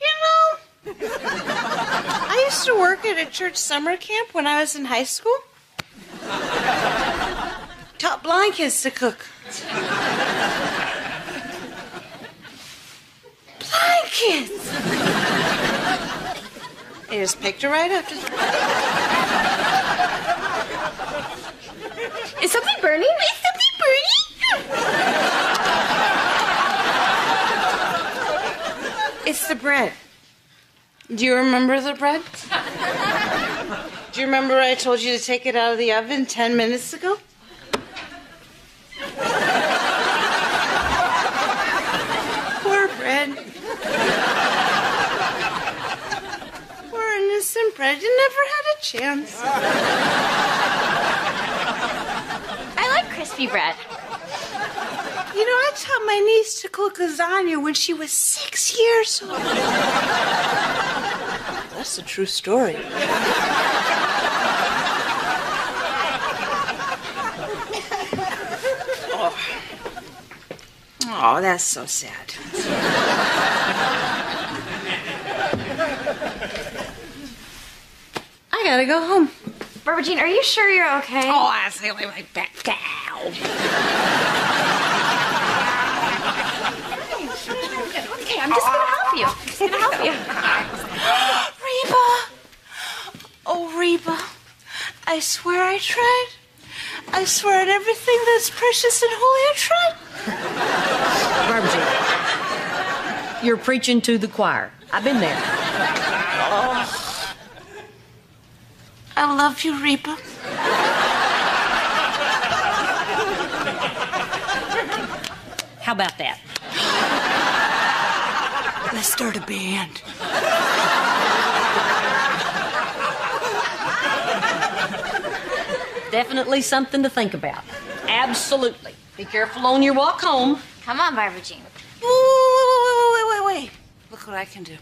You know, I used to work at a church summer camp when I was in high school. Taught blind kids to cook. Blind kids! I just picked her right up. Just... Is something burning? Is something burning? It's the bread. Do you remember the bread? Do you remember I told you to take it out of the oven 10 minutes ago? Poor bread. Poor innocent bread. You never had a chance crispy bread. You know, I taught my niece to cook lasagna when she was six years old. That's a true story. oh. oh, that's so sad. I gotta go home. Barbara Jean, are you sure you're okay? Oh, I say I like my back cow. Okay, I'm just gonna help you. I'm just gonna help you. [gasps] Reba! Oh, Reba. I swear I tried. I swear on everything that's precious and holy, I tried. Barbara Jean, you're preaching to the choir. I've been there. I love you, Reba. How about that? Let's start a band. Definitely something to think about. Absolutely. Be careful on your walk home. Come on, Barbara Jean. Wait, wait, wait, wait, wait. Look what I can do.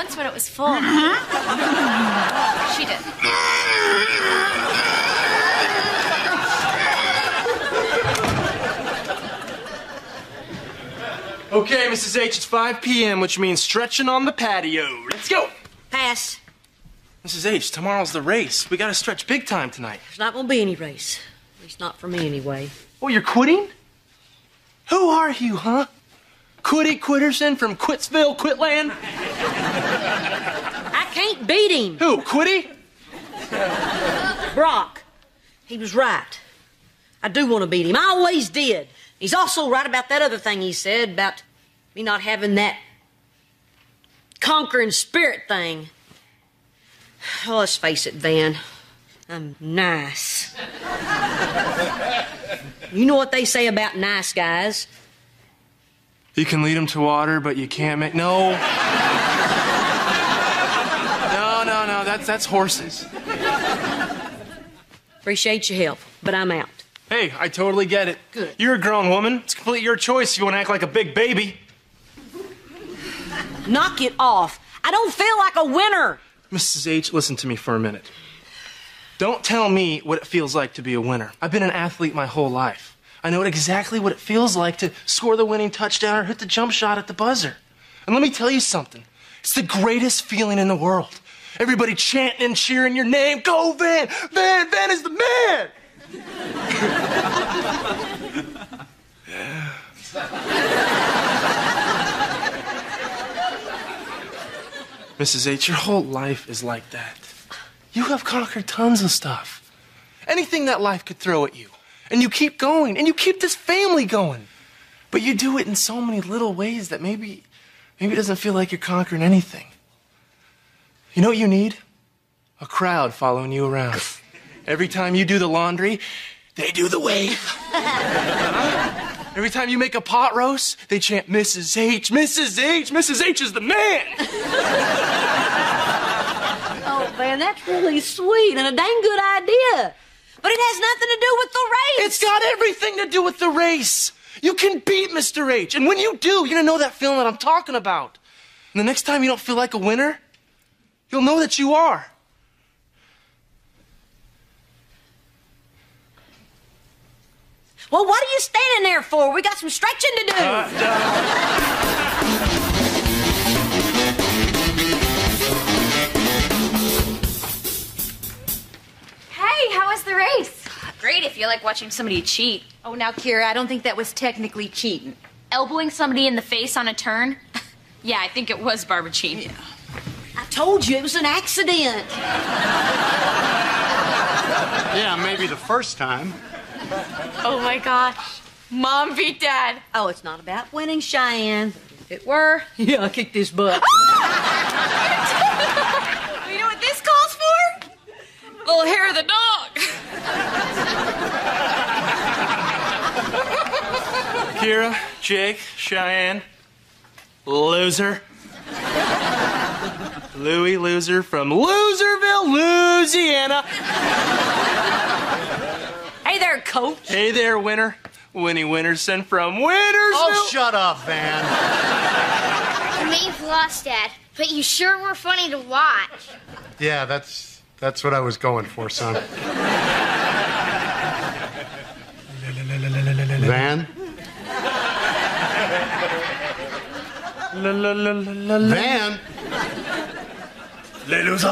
Once when it was full. she did. Okay, Mrs. H, it's 5 p.m., which means stretching on the patio. Let's go. Pass. Mrs. H, tomorrow's the race. We gotta stretch big time tonight. There's not going to be any race. At least not for me, anyway. Oh, you're quitting? Who are you, huh? Quitty Quitterson from Quitsville, Quitland? I can't beat him. Who, Quitty? Brock. He was right. I do want to beat him. I always did. He's also right about that other thing he said about me not having that conquering spirit thing. Oh, let's face it, Van. I'm nice. you know what they say about nice guys? You can lead them to water, but you can't make. No. No, no, no. That's that's horses. Appreciate your help, but I'm out. Hey, I totally get it. Good. You're a grown woman. It's completely your choice if you want to act like a big baby. Knock it off. I don't feel like a winner. Mrs. H, listen to me for a minute. Don't tell me what it feels like to be a winner. I've been an athlete my whole life. I know exactly what it feels like to score the winning touchdown or hit the jump shot at the buzzer. And let me tell you something. It's the greatest feeling in the world. Everybody chanting and cheering your name. Go, Van! Van! Van is the man! [laughs] Mrs. H, your whole life is like that. You have conquered tons of stuff. Anything that life could throw at you. And you keep going, and you keep this family going. But you do it in so many little ways that maybe, maybe it doesn't feel like you're conquering anything. You know what you need? A crowd following you around. [laughs] Every time you do the laundry, they do the wave. [laughs] Every time you make a pot roast, they chant Mrs. H, Mrs. H, Mrs. H is the man. [laughs] Oh, man, that's really sweet and a dang good idea. But it has nothing to do with the race. It's got everything to do with the race. You can beat Mr. H. And when you do, you're going to know that feeling that I'm talking about. And the next time you don't feel like a winner, you'll know that you are. Well, what are you standing there for? We got some stretching to do. Uh, Hey, how was the race? Great if you like watching somebody cheat. Oh, now, Kyra, I don't think that was technically cheating. Elbowing somebody in the face on a turn? [laughs] yeah, I think it was Barbara Jean. I told you it was an accident. [laughs] Yeah, maybe the first time. Oh my gosh. Mom beat Dad. Oh, it's not about winning, Cheyenne. If it were, yeah, I kicked this butt. [laughs] You know what this calls for? Little hair of the dog. Kyra, Jake, Cheyenne, loser. Louie Loser from Loserville, Louisiana. Hey there, coach. Hey there, Winter. Winnie Winterson from Wintersville. Oh, shut up, Van. You may have lost, Dad, but you sure were funny to watch. Yeah, that's that's what I was going for, son. Van? Van? Les losers.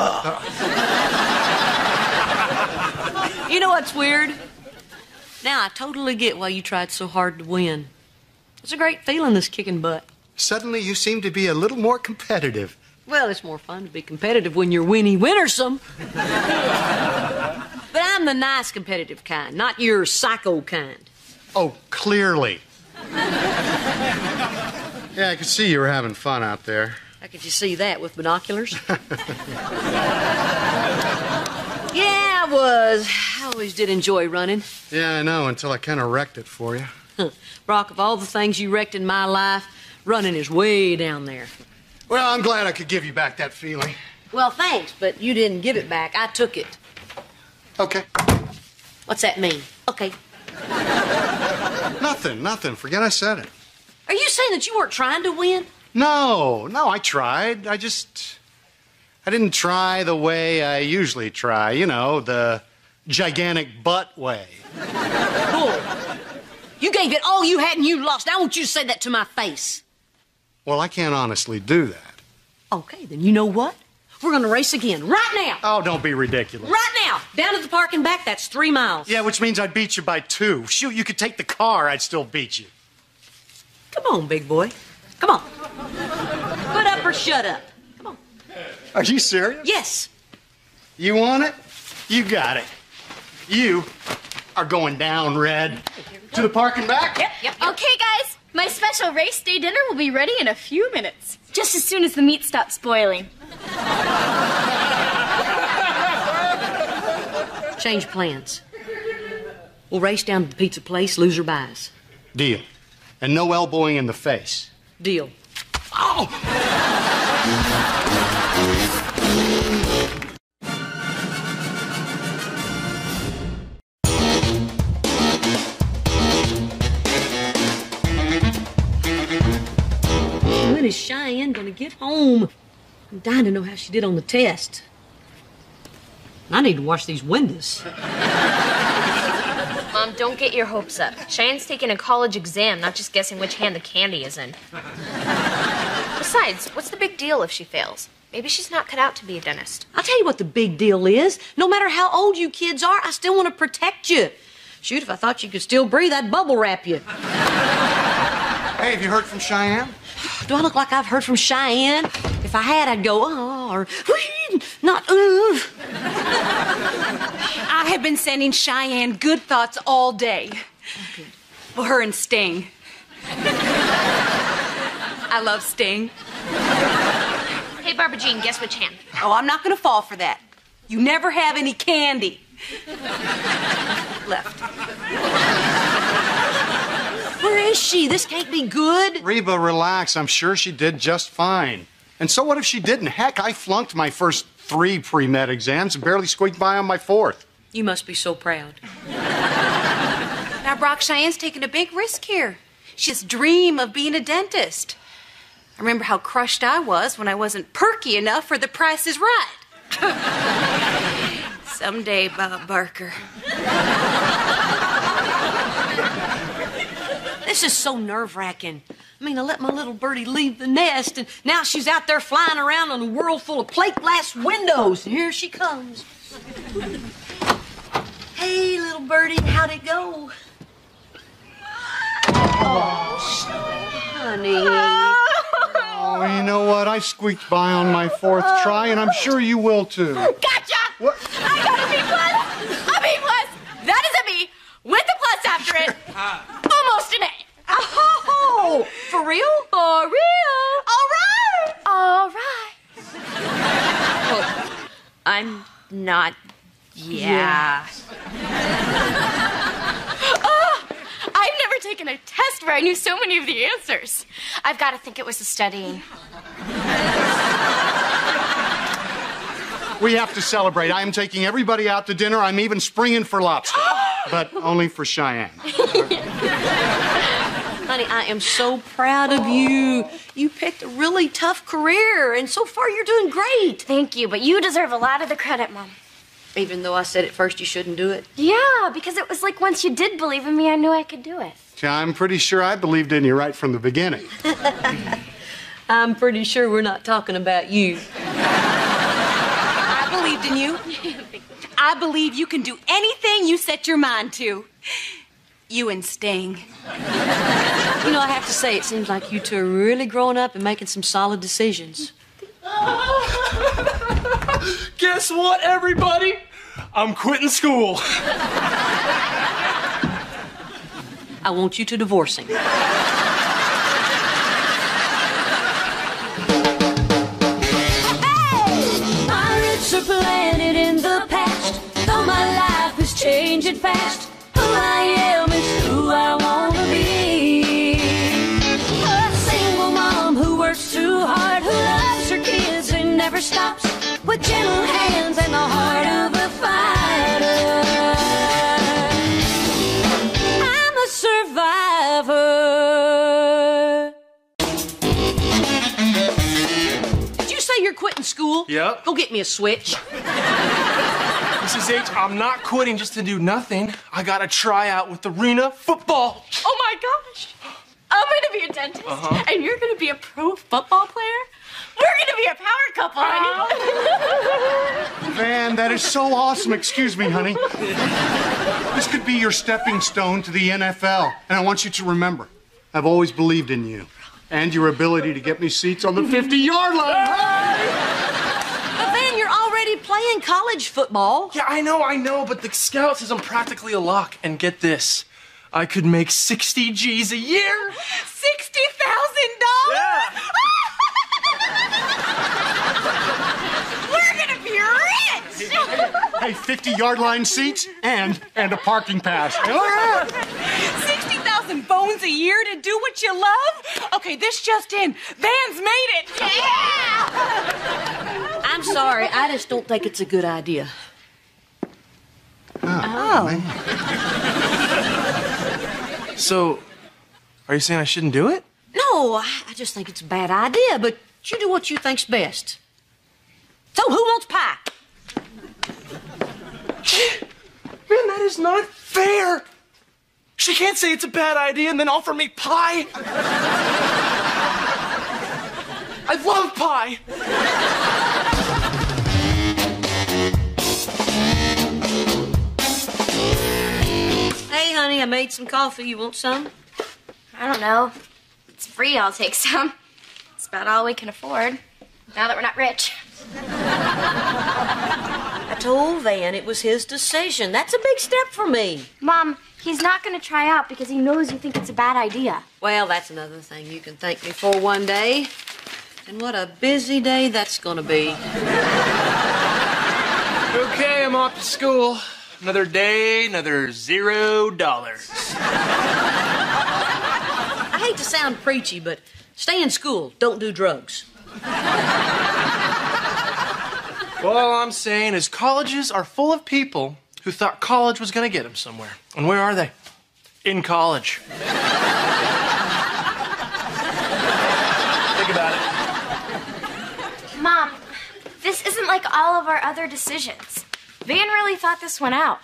You know what's weird? Now I totally get why you tried so hard to win. It's a great feeling, this kicking butt. Suddenly you seem to be a little more competitive. Well, it's more fun to be competitive when you're Winnie Wintersome. but I'm the nice competitive kind, not your psycho kind. Oh, clearly. Yeah, I could see you were having fun out there. How could you see that with binoculars? [laughs] yeah, I was. I always did enjoy running. Yeah, I know, until I kind of wrecked it for you. Brock, of all the things you wrecked in my life, running is way down there. Well, I'm glad I could give you back that feeling. Well, thanks, but you didn't give it back. I took it. Okay. What's that mean? Okay. Nothing, nothing. Forget I said it. Are you saying that you weren't trying to win? No, no, I tried. I just. I didn't try the way I usually try. You know, the gigantic butt way. Bull. You gave it all you had and you lost. I want you to say that to my face. Well, I can't honestly do that. Okay, then you know what? We're gonna race again. Right now! Oh, don't be ridiculous. Right now! Down to the park and back, that's three miles. Yeah, which means I'd beat you by two. Shoot, you could take the car, I'd still beat you. Come on, big boy. Come on. Put up or shut up. Come on. Are you serious? Yes. You want it? You got it. You are going down, Red. To the park and back? Yep, yep. Okay, guys, my special race day dinner will be ready in a few minutes. Just as soon as the meat stops spoiling. Change plans. We'll race down to the pizza place, loser buys. Deal. And no elbowing in the face. Deal. Oh! When is Cheyenne gonna get home? I'm dying to know how she did on the test. I need to wash these windows. [laughs] Mom, don't get your hopes up. Cheyenne's taking a college exam, not just guessing which hand the candy is in. Besides, what's the big deal if she fails? Maybe she's not cut out to be a dentist. I'll tell you what the big deal is. No matter how old you kids are, I still want to protect you. Shoot, if I thought you could still breathe, I'd bubble wrap you. Hey, have you heard from Cheyenne? Do I look like I've heard from Cheyenne? If I had, I'd go, oh, or "Whee," not, uh. I have been sending Cheyenne good thoughts all day. For her and Sting. I love Sting. Hey, Barbara Jean, guess which hand? Oh, I'm not gonna fall for that. You never have any candy. Left. Is she? This can't be good. Reba, relax. I'm sure she did just fine. And so what if she didn't? Heck, I flunked my first three pre med exams and barely squeaked by on my fourth. You must be so proud. Now, Brock Cheyenne's taking a big risk here. She's dream of being a dentist. I remember how crushed I was when I wasn't perky enough for the price is right. [laughs] Someday, Bob Barker. This is so nerve wracking. I mean, I let my little birdie leave the nest, and now she's out there flying around on a world full of plate glass windows, and here she comes. Hey, little birdie, how'd it go? Oh, honey. Oh, you know what? I squeaked by on my fourth try, and I'm sure you will too. Gotcha! What? I got a B plus! A B plus! That is a B with a plus after it. [laughs] Ah. Almost an A. Oh, for real? For real. All right. All right. I'm not. Yeah. Oh, I've never taken a test where I knew so many of the answers. I've got to think it was the studying. We have to celebrate. I am taking everybody out to dinner. I'm even springing for lobster. [gasps] but only for Cheyenne. [laughs] Honey, I am so proud of you. You picked a really tough career, and so far you're doing great. Thank you, but you deserve a lot of the credit, Mom. Even though I said at first you shouldn't do it. Yeah, because it was like once you did believe in me, I knew I could do it. Yeah, I'm pretty sure I believed in you right from the beginning. [laughs] I'm pretty sure we're not talking about you. I believed in you. [laughs] I believe you can do anything you set your mind to. You and Sting. You know, I have to say, it seems like you two are really growing up and making some solid decisions. Guess what, everybody? I'm quitting school. I want you to divorce him. Pirates are planted in the past, though my life is changing fast. Who I am stops, with gentle hands and the heart of a fighter. I'm a survivor. Did you say you're quitting school? Yep. Go get me a switch. Mrs. H, I'm not quitting just to do nothing. I got a tryout with Arena Football. Oh my gosh! I'm gonna be a dentist, Uh-huh. and you're gonna be a pro football player. We're gonna be a power couple, honey. [laughs] Van, that is so awesome. Excuse me, honey. This could be your stepping stone to the NFL. And I want you to remember, I've always believed in you and your ability to get me seats on the 50 yard line. But Van, you're already playing college football. Yeah, I know, I know, but the scout says I'm practically a lock. And get this, I could make 60 G's a year. Sixty thousand dollars. Ah! We're gonna be rich. Hey, 50 yard line seats and and a parking pass. [laughs] Sixty thousand bones a year to do what you love. Okay, this just in. Van's made it. Yeah. I'm sorry, I just don't think it's a good idea. Ah, oh. So, are you saying I shouldn't do it? No, I I just think it's a bad idea, but you do what you think's best. So, who wants pie? Man, that is not fair. She can't say it's a bad idea and then offer me pie. I love pie. Hey, honey, I made some coffee. You want some? I don't know. It's free. I'll take some. It's about all we can afford. Now that we're not rich. I told Van it was his decision. That's a big step for me. Mom, he's not gonna try out because he knows you think it's a bad idea. Well, that's another thing you can thank me for one day. And what a busy day that's gonna be. Okay, I'm off to school. Another day, another zero dollars. I hate to sound preachy, but stay in school. Don't do drugs. Well, all I'm saying is colleges are full of people who thought college was going to get them somewhere. And where are they? In college. Think about it. Mom, this isn't like all of our other decisions. Van really thought this one out.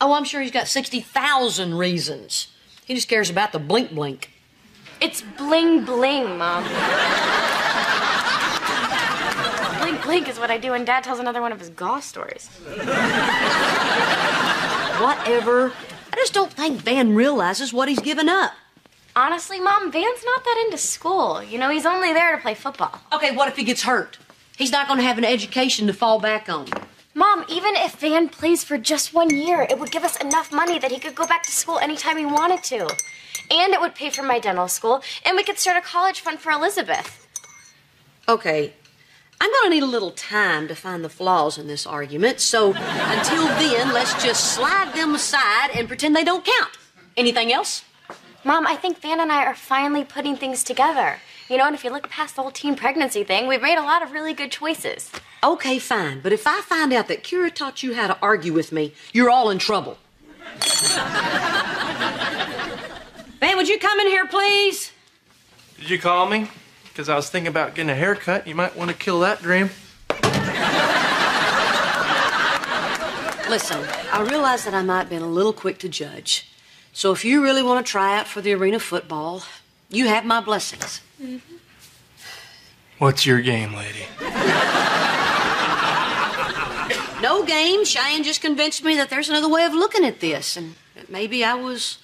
Oh, I'm sure he's got 60,000 reasons. He just cares about the blink blink. It's bling bling, Mom. blink blink is what I do when Dad tells another one of his goth stories. Whatever. I just don't think Van realizes what he's given up. Honestly, Mom, Van's not that into school. You know, he's only there to play football. Okay, what if he gets hurt? He's not going to have an education to fall back on. Mom, even if Van plays for just one year, it would give us enough money that he could go back to school anytime he wanted to. And it would pay for my dental school, and we could start a college fund for Elizabeth. Okay, I'm going to need a little time to find the flaws in this argument, so until then, let's just slide them aside and pretend they don't count. Anything else? Mom, I think Van and I are finally putting things together. You know, and if you look past the whole teen pregnancy thing, we've made a lot of really good choices. Okay, fine, but if I find out that Kyra taught you how to argue with me, you're all in trouble. Van, would you come in here, please? Did you call me? Because I was thinking about getting a haircut. You might want to kill that dream. Listen, I realize that I might have been a little quick to judge. So if you really want to try out for the arena football, you have my blessings. Mm-hmm. What's your game, lady? No game. Cheyenne just convinced me that there's another way of looking at this, and maybe I was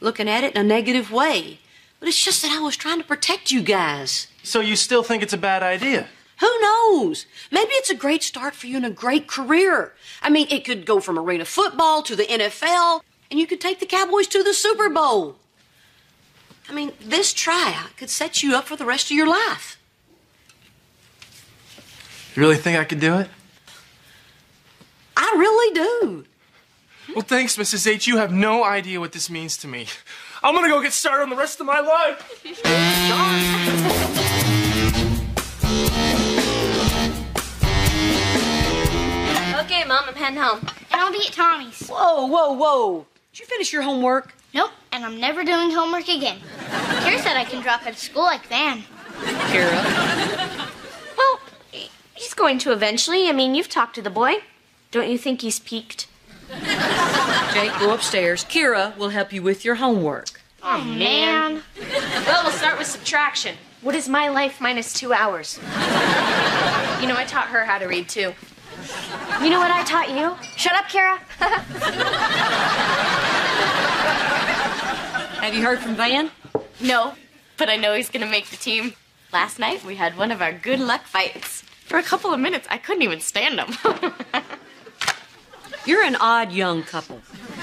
looking at it in a negative way. But it's just that I was trying to protect you guys. So you still think it's a bad idea? Who knows? Maybe it's a great start for you and a great career. I mean, it could go from arena football to the NFL, and you could take the Cowboys to the Super Bowl. I mean, this tryout could set you up for the rest of your life. You really think I could do it? I really do. Well, thanks, Mrs. H. You have no idea what this means to me. I'm gonna go get started on the rest of my life. [laughs] Okay, Mom, I'm heading home. And I'll be at Tommy's. Whoa, whoa, whoa. Did you finish your homework? Nope, and I'm never doing homework again. Kyra said I can drop out of school like Van. Kyra? Well, he's going to eventually. I mean, you've talked to the boy. Don't you think he's peaked? [laughs] Jake, go upstairs. Kyra will help you with your homework. Oh, man. Well, we'll start with subtraction. What is my life minus two hours? You know, I taught her how to read too. You know what I taught you? Shut up, Kyra. [laughs] Have you heard from Van? No, but I know he's gonna make the team. Last night we had one of our good luck fights. For a couple of minutes, I couldn't even stand him. [laughs] You're an odd young couple. [sighs]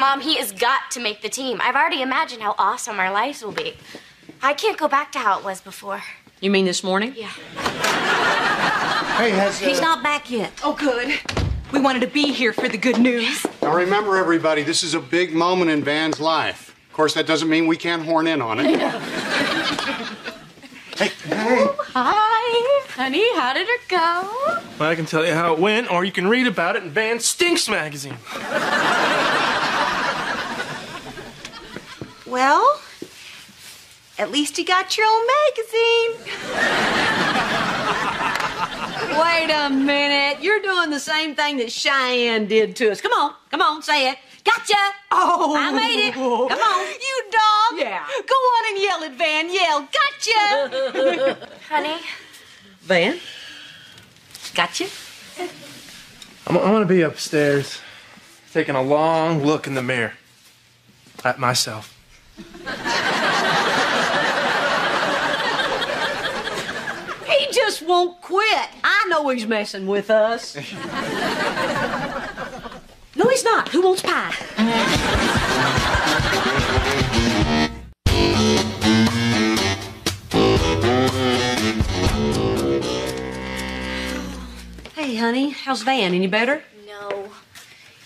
Mom, he has got to make the team. I've already imagined how awesome our lives will be. I can't go back to how it was before. You mean this morning? Yeah. Hey, has. uh, He's not back yet. Oh, good. We wanted to be here for the good news. Now remember, everybody, this is a big moment in Van's life. Of course, that doesn't mean we can't horn in on it. [laughs] hey, hey. Oh, hi, honey. How did it go? Well, I can tell you how it went, or you can read about it in Van Stinks magazine. Well, at least you got your own magazine. Wait a minute. You're doing the same thing that Cheyenne did to us. Come on, come on, say it. Gotcha. Oh, I made it. Come on. You dog. Yeah. Go on and yell at Van. Yell, gotcha. [laughs] Honey, Van? Gotcha. I'm, I'm gonna be upstairs, taking a long look in the mirror at myself. He just won't quit. I know he's messing with us. [laughs] no, he's not. Who wants pie? Hey, honey, how's Van? Any better? no.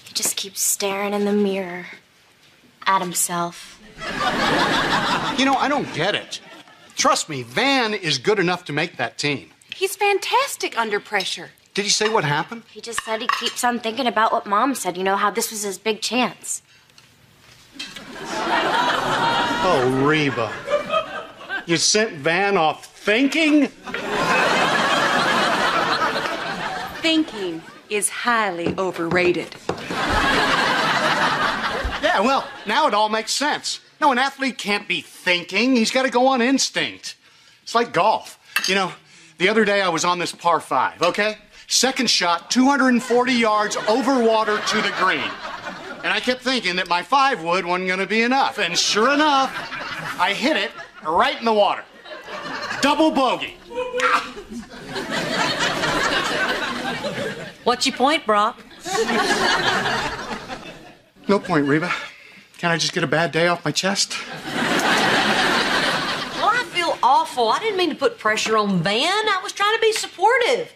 He just keeps staring in the mirror at himself. You know, I don't get it. Trust me, Van is good enough to make that team. He's fantastic under pressure. Did he say what happened? He just said he keeps on thinking about what Mom said. You know how this was his big chance. [laughs] Oh, Reba. You sent Van off thinking? Thinking is highly overrated. Yeah, well, now it all makes sense. No, an athlete can't be thinking. He's got to go on instinct. It's like golf. You know, the other day I was on this par five, okay? Second shot, 240 yards over water to the green. And I kept thinking that my five wood wasn't going to be enough. And sure enough, I hit it right in the water. Double bogey. What's your point, Brock? No point, Reba. Can I just get a bad day off my chest? Well, I feel awful. I didn't mean to put pressure on Van. I was trying to be supportive.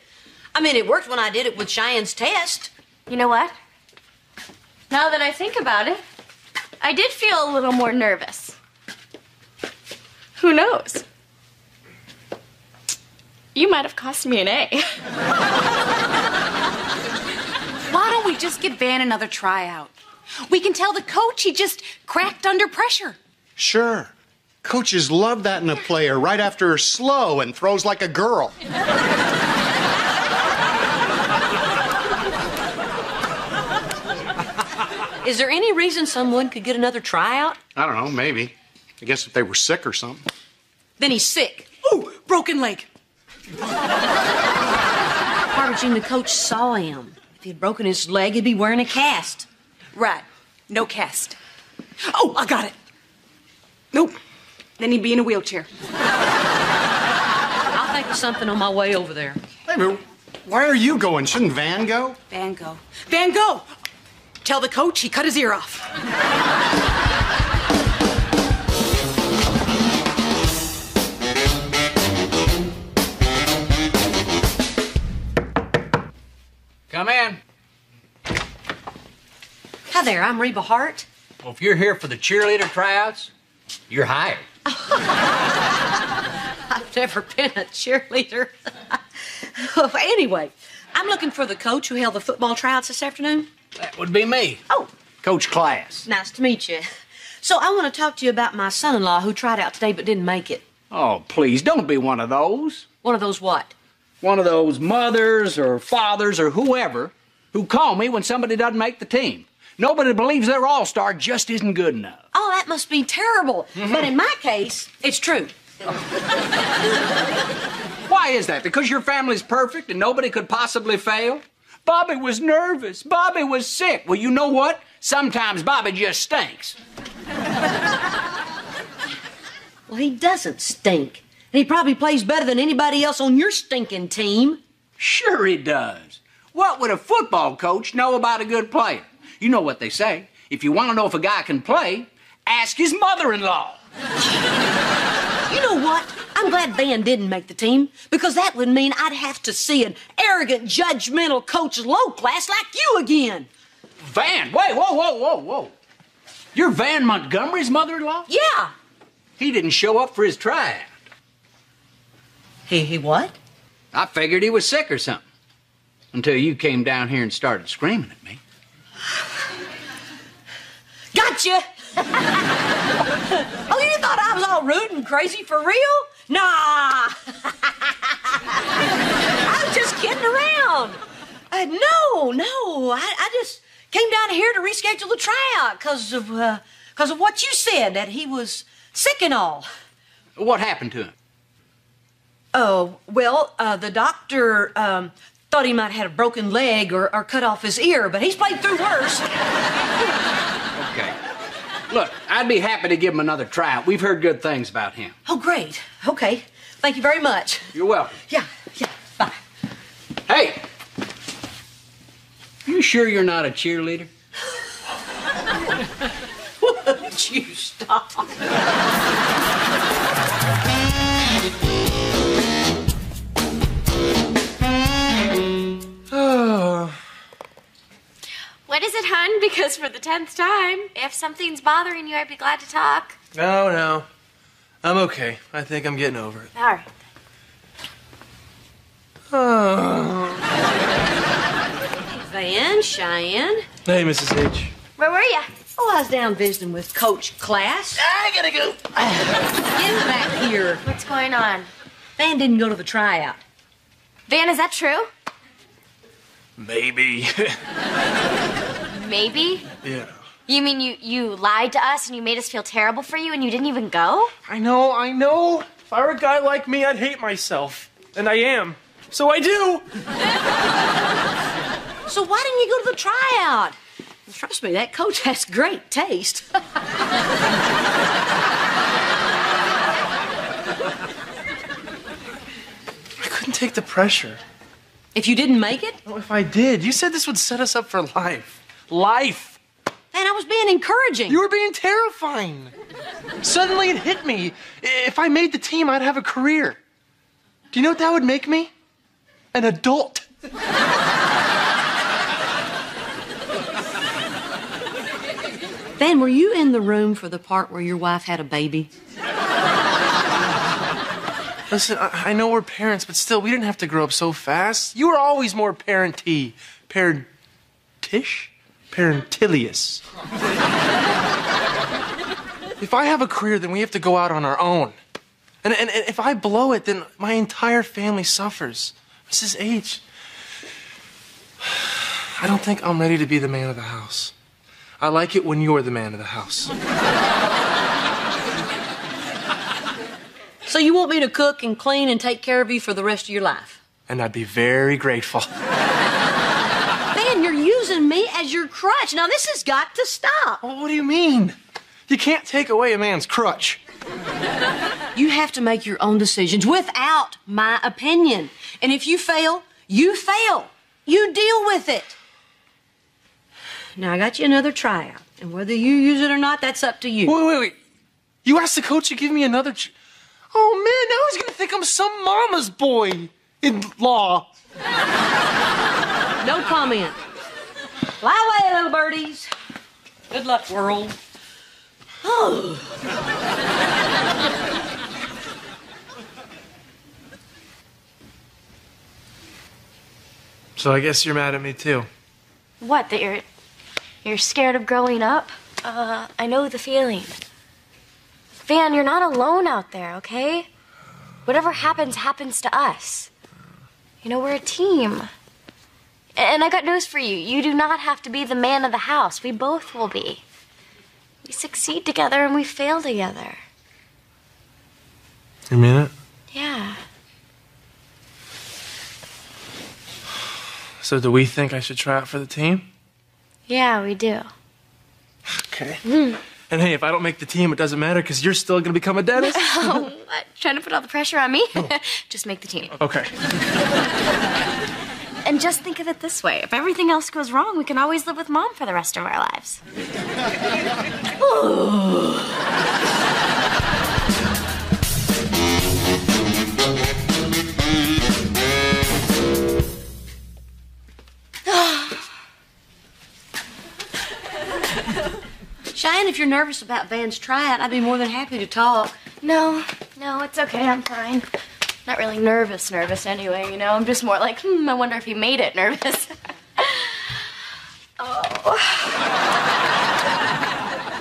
I mean, it worked when I did it with Cheyenne's test. You know what? Now that I think about it, I did feel a little more nervous. Who knows? You might have cost me an A. [laughs] Why don't we just give Van another tryout. We can tell the coach he just cracked under pressure. Sure. Coaches love that in a player right after her slow and throws like a girl. [laughs] Is there any reason someone could get another tryout? I don't know, maybe. I guess if they were sick or something. Then he's sick. Ooh, broken leg. Barbara Jean, the coach saw him. If he'd broken his leg, he'd be wearing a cast. Right. No cast. Oh, I got it. Nope. Then he'd be in a wheelchair. I'll think of something on my way over there. Hey, but why are you going? Shouldn't Van go? Van Gogh. Van Gogh! Tell the coach he cut his ear off. Come in. Hi there, I'm Reba Hart. Well, if you're here for the cheerleader tryouts, you're hired. [laughs] I've never been a cheerleader. [laughs] anyway, I'm looking for the coach who held the football tryouts this afternoon. That would be me. Oh. Coach Class. Nice to meet you. So I want to talk to you about my son-in-law who tried out today but didn't make it. Oh, please, don't be one of those. One of those what? One of those mothers or fathers or whoever who call me when somebody doesn't make the team. Nobody believes their all star just isn't good enough. Oh, that must be terrible. Mm-hmm. But in my case, it's true. [laughs] Why is that? Because your family's perfect and nobody could possibly fail? Bobby was nervous. Bobby was sick. Well, you know what? Sometimes Bobby just stinks. Well, he doesn't stink. And he probably plays better than anybody else on your stinking team. Sure he does. What would a football coach know about a good player? You know what they say. If you want to know if a guy can play, ask his mother-in-law. You know what? I'm glad Van didn't make the team because that would mean I'd have to see an arrogant, judgmental coach low class like you again. Van, wait, whoa, whoa, whoa, whoa. You're Van Montgomery's mother-in-law? Yeah. He didn't show up for his tryout. He he what? I figured he was sick or something. Until you came down here and started screaming at me. Gotcha! [laughs] oh, you thought I was all rude and crazy for real? Nah! I was just kidding around. Uh, no, no, I, I just came down here to reschedule the tryout because of, uh, cause of what you said, that he was sick and all. What happened to him? Oh, well, uh, the doctor um, thought he might have had a broken leg or, or cut off his ear, but he's played through worse. Look, I'd be happy to give him another try. We've heard good things about him. Oh, great. Okay. Thank you very much. You're welcome. Yeah, yeah. Bye. Hey! You sure you're not a cheerleader? [laughs] Would you stop? What is it, hun? Because for the tenth time, if something's bothering you, I'd be glad to talk. No, no. I'm okay. I think I'm getting over it. All right. Oh. [sighs] Van, Cheyenne. Hey, Mrs. H. Where were you? Oh, I was down visiting with Coach Class. I gotta go. [sighs] Get back here. What's going on? Van didn't go to the tryout. Van, is that true? Maybe. [laughs] Maybe. yeah. You mean you you lied to us and you made us feel terrible for you and you didn't even go? I know, I know. If I were a guy like me, I'd hate myself. And I am. So I do. [laughs] So why didn't you go to the tryout? Trust me, that coach has great taste. [laughs] I couldn't take the pressure. If you didn't make it, Oh, if I did, you said this would set us up for life. Life. then I was being encouraging. You were being terrifying. Suddenly it hit me. If I made the team, I'd have a career. Do you know what that would make me? An adult. Van, were you in the room for the part where your wife had a baby? Listen, I, I know we're parents, but still, we didn't have to grow up so fast. You were always more parenty. Parentish? Parentilious. if I have a career, then we have to go out on our own. And, and, and if I blow it, then my entire family suffers. Mrs. H, I don't think I'm ready to be the man of the house. I like it when you're the man of the house. So you want me to cook and clean and take care of you for the rest of your life? And I'd be very grateful. [laughs] Man, you're using me as your crutch. Now this has got to stop. Well, what do you mean? You can't take away a man's crutch. You have to make your own decisions without my opinion. And if you fail, you fail. You deal with it. Now I got you another tryout. And whether you use it or not, that's up to you. Wait, wait, wait. You asked the coach to give me another. Ch- oh man, now he's gonna think I'm some mama's boy in law. No comment. Fly away, little birdies. Good luck, world. Oh. So I guess you're mad at me too. What, that you're you're scared of growing up? Uh, I know the feeling. Van, you're not alone out there, okay? Whatever happens, happens to us. You know, we're a team. And I got news for you. You do not have to be the man of the house. We both will be. We succeed together and we fail together. You mean it? Yeah. So do we think I should try out for the team? Yeah, we do. Okay. Hmm. And hey, if I don't make the team, it doesn't matter because you're still gonna become a dentist. [laughs] oh, what? Trying to put all the pressure on me? Oh. [laughs] just make the team. Okay. [laughs] And just think of it this way if everything else goes wrong, we can always live with mom for the rest of our lives. Cheyenne, if you're nervous about Van's tryout, I'd be more than happy to talk. No, no, it's okay. I'm fine. Not really nervous, nervous anyway, you know? I'm just more like, hmm, I wonder if he made it nervous. [laughs] oh.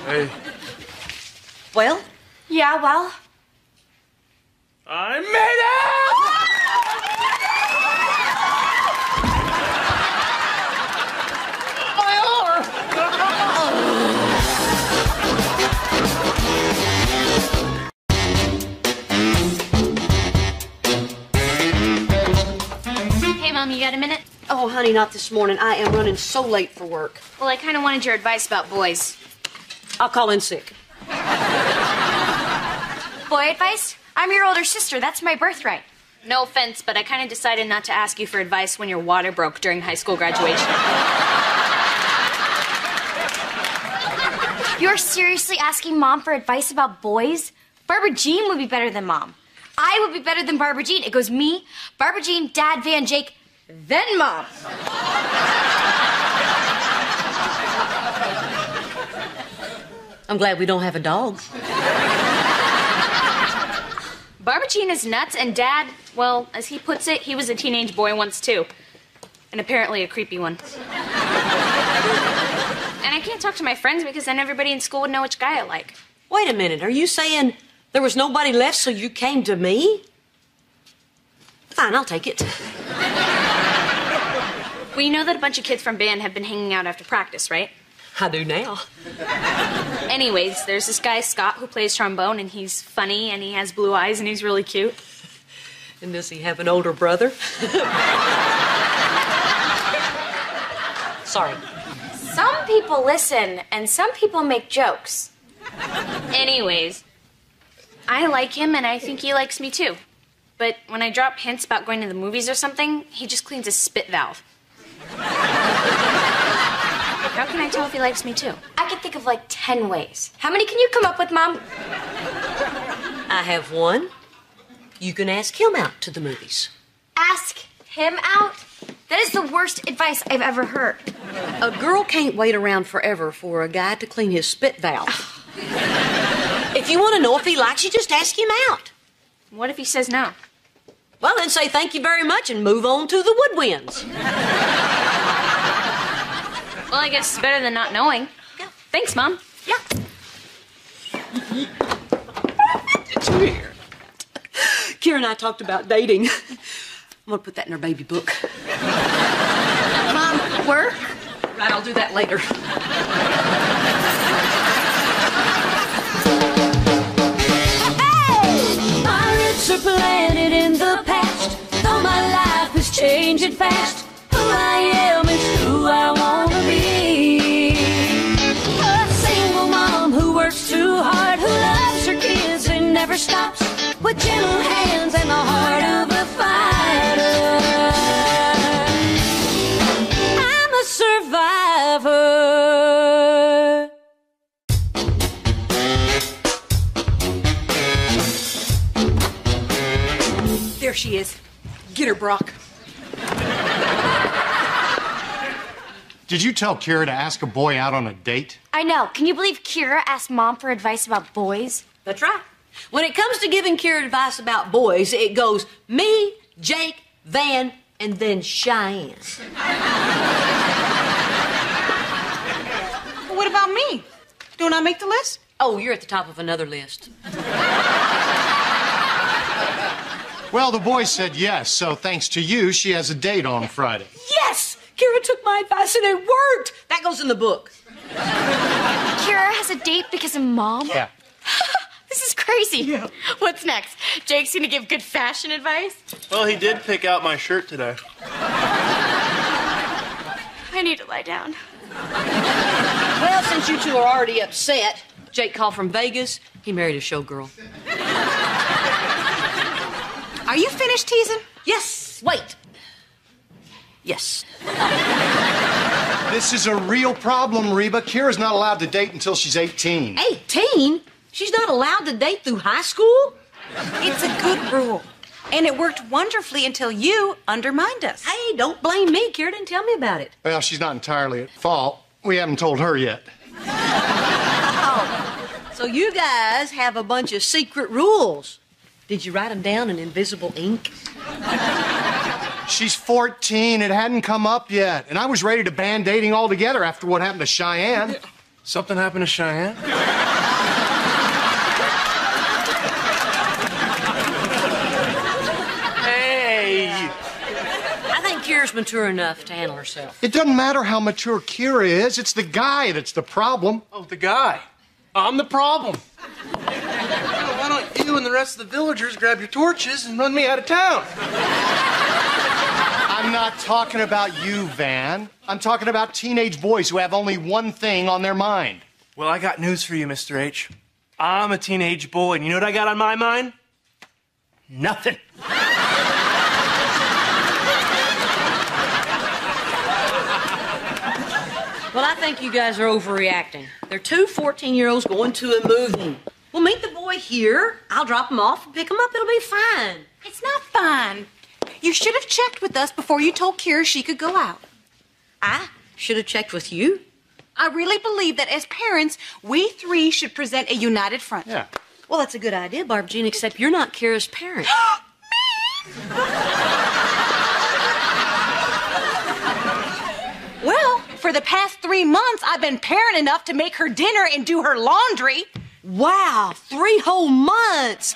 Hey, Well, Yeah, well, I made You got a minute? oh, honey, not this morning. I am running so late for work. Well, I kind of wanted your advice about boys. I'll call in sick. boy advice? I'm your older sister. That's my birthright. No offense, but I kind of decided not to ask you for advice when your water broke during high school graduation. You're seriously asking mom for advice about boys? Barbara Jean would be better than mom. I would be better than Barbara Jean. It goes me, Barbara Jean, Dad, Van, Jake, then mom. I'm glad we don't have a dog. Barbara is nuts, and Dad, well, as he puts it, he was a teenage boy once too. And apparently a creepy one. and I can't talk to my friends because then everybody in school would know which guy I like. Wait a minute. Are you saying there was nobody left, so you came to me? Fine, I'll take it. Well, you know that a bunch of kids from band have been hanging out after practice, right? I do now. Oh. Anyways, there's this guy, Scott, who plays trombone, and he's funny, and he has blue eyes, and he's really cute. And does he have an older brother? Sorry. Some people listen, and some people make jokes. Anyways, I like him, and I think he likes me too. But when I drop hints about going to the movies or something, he just cleans his spit valve. How can I tell if he likes me too? I can think of like 10 ways. How many can you come up with, Mom? I have one. You can ask him out to the movies. Ask him out? That is the worst advice I've ever heard. A girl can't wait around forever for a guy to clean his spit valve. if you want to know if he likes you, just ask him out. What if he says no? Well, then say thank you very much and move on to the woodwinds. Well, I guess it's better than not knowing. Yeah. Thanks, Mom. Yeah. Kyra and I talked about dating. I'm gonna put that in our baby book. Mom, work? Right, I'll do that later. Roots are planted in the past, though my life is changing fast. Who I am is who I wanna be. A single mom who works too hard, who loves her kids and never stops, with gentle she is. Get her, Brock. Did you tell Kyra to ask a boy out on a date? I know. Can you believe Kyra asked mom for advice about boys? That's right. When it comes to giving Kyra advice about boys, it goes me, Jake, Van, and then Cheyenne. What about me? Don't I make the list? Oh, you're at the top of another list. [laughs] Well, the boy said yes, so thanks to you, she has a date on Friday. Yes! Kyra took my advice and it worked! That goes in the book. Kyra has a date because of mom? Yeah. [laughs] This is crazy. Yeah. What's next? Jake's gonna give good fashion advice? Well, he did pick out my shirt today. I need to lie down. Well, since you two are already upset, Jake called from Vegas. He married a showgirl. Are you finished teasing? Yes, wait. Yes. This is a real problem, Reba. Kyra's not allowed to date until she's 18. 18? She's not allowed to date through high school? It's a good rule. And it worked wonderfully until you undermined us. Hey, don't blame me. Kira didn't tell me about it. Well, she's not entirely at fault. We haven't told her yet. Oh, so you guys have a bunch of secret rules. Did you write them down in invisible ink? She's 14. It hadn't come up yet. And I was ready to ban dating altogether after what happened to Cheyenne. Something happened to Cheyenne? hey! I think Kyra's mature enough to handle herself. It doesn't matter how mature Kyra is, it's the guy that's the problem. Oh, the guy. I'm the problem. Why don't you and the rest of the villagers grab your torches and run me out of town? I'm not talking about you, Van. I'm talking about teenage boys who have only one thing on their mind. Well, I got news for you, Mr. H. I'm a teenage boy, and you know what I got on my mind? Nothing. Well, I think you guys are overreacting. They're two 14 year olds going to a movie. We'll meet the boy here. I'll drop him off and pick him up. It'll be fine. It's not fine. You should have checked with us before you told Kyra she could go out. I should have checked with you. I really believe that as parents, we three should present a united front. Yeah. Well, that's a good idea, Barb Jean, except you're not Kyra's parent. [gasps] Me? [laughs] well, for the past three months, I've been parent enough to make her dinner and do her laundry. Wow, three whole months.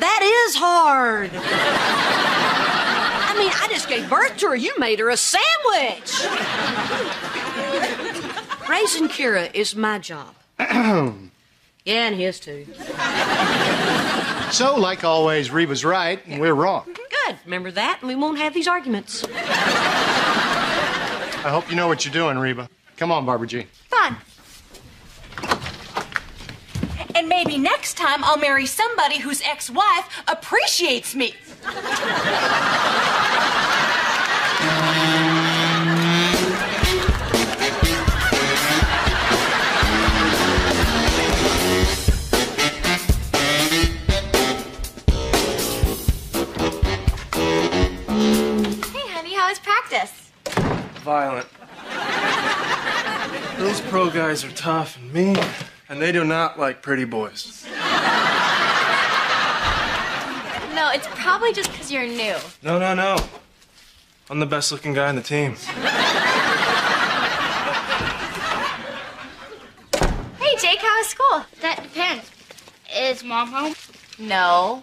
That is hard. I mean, I just gave birth to her. You made her a sandwich. Raising Kyra is my job. [clears throat] yeah, and his too. So, like always, Reba's right and we're wrong. Good. Remember that, and we won't have these arguments. I hope you know what you're doing, Reba. Come on, Barbara G. Fun. And maybe next time I'll marry somebody whose ex wife appreciates me. Hey, honey, how was practice? Violent. Those pro guys are tough and mean, and they do not like pretty boys. No, it's probably just because you're new. No, no, no. I'm the best looking guy on the team. hey, Jake, how was school? That depends. Is mom home? No.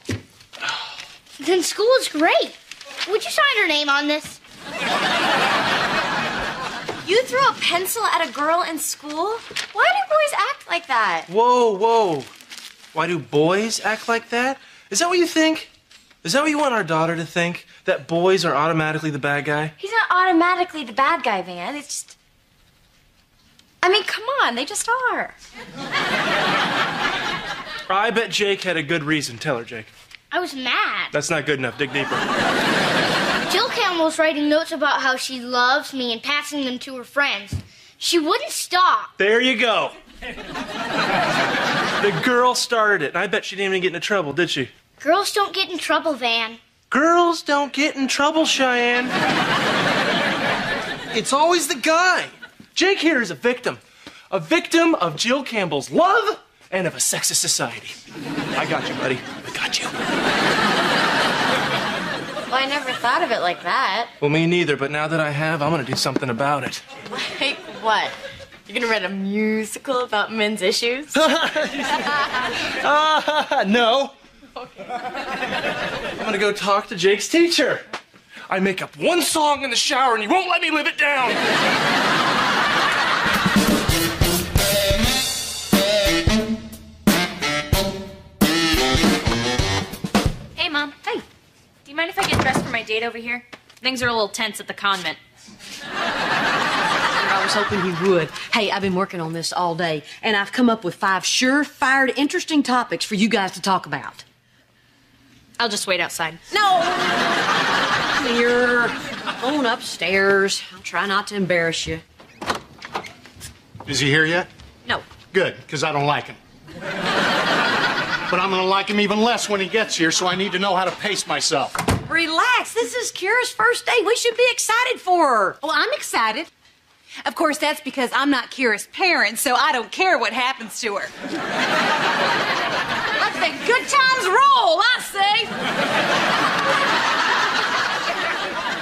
Then school is great. Would you sign her name on this? You threw a pencil at a girl in school? Why do boys act like that? Whoa, whoa. Why do boys act like that? Is that what you think? Is that what you want our daughter to think? That boys are automatically the bad guy? He's not automatically the bad guy, Van. It's just. I mean, come on, they just are. I bet Jake had a good reason. Tell her, Jake. I was mad. That's not good enough. Dig deeper. Jill Campbell Campbell's writing notes about how she loves me and passing them to her friends. She wouldn't stop. There you go. the girl started it, and I bet she didn't even get into trouble, did she? Girls don't get in trouble, Van. Girls don't get in trouble, Cheyenne. it's always the guy. Jake here is a victim. A victim of Jill Campbell's love and of a sexist society. I got you, buddy. I got you. Well, I never thought of it like that. Well, me neither, but now that I have, I'm gonna do something about it. Like what? You're gonna write a musical about men's issues? [laughs] Ah, no. I'm gonna go talk to Jake's teacher. I make up one song in the shower and you won't let me live it down. My date over here? Things are a little tense at the convent. I was hoping you would. Hey, I've been working on this all day, and I've come up with five sure-fired, interesting topics for you guys to talk about. I'll just wait outside. No! Here, on upstairs. I'll try not to embarrass you. Is he here yet? No. Good, because I don't like him. But I'm gonna like him even less when he gets here, so I need to know how to pace myself. Relax. This is Kyra's first day. We should be excited for her. Well, I'm excited. Of course, that's because I'm not Kyra's parent, so I don't care what happens to her. Let the good times roll, I say.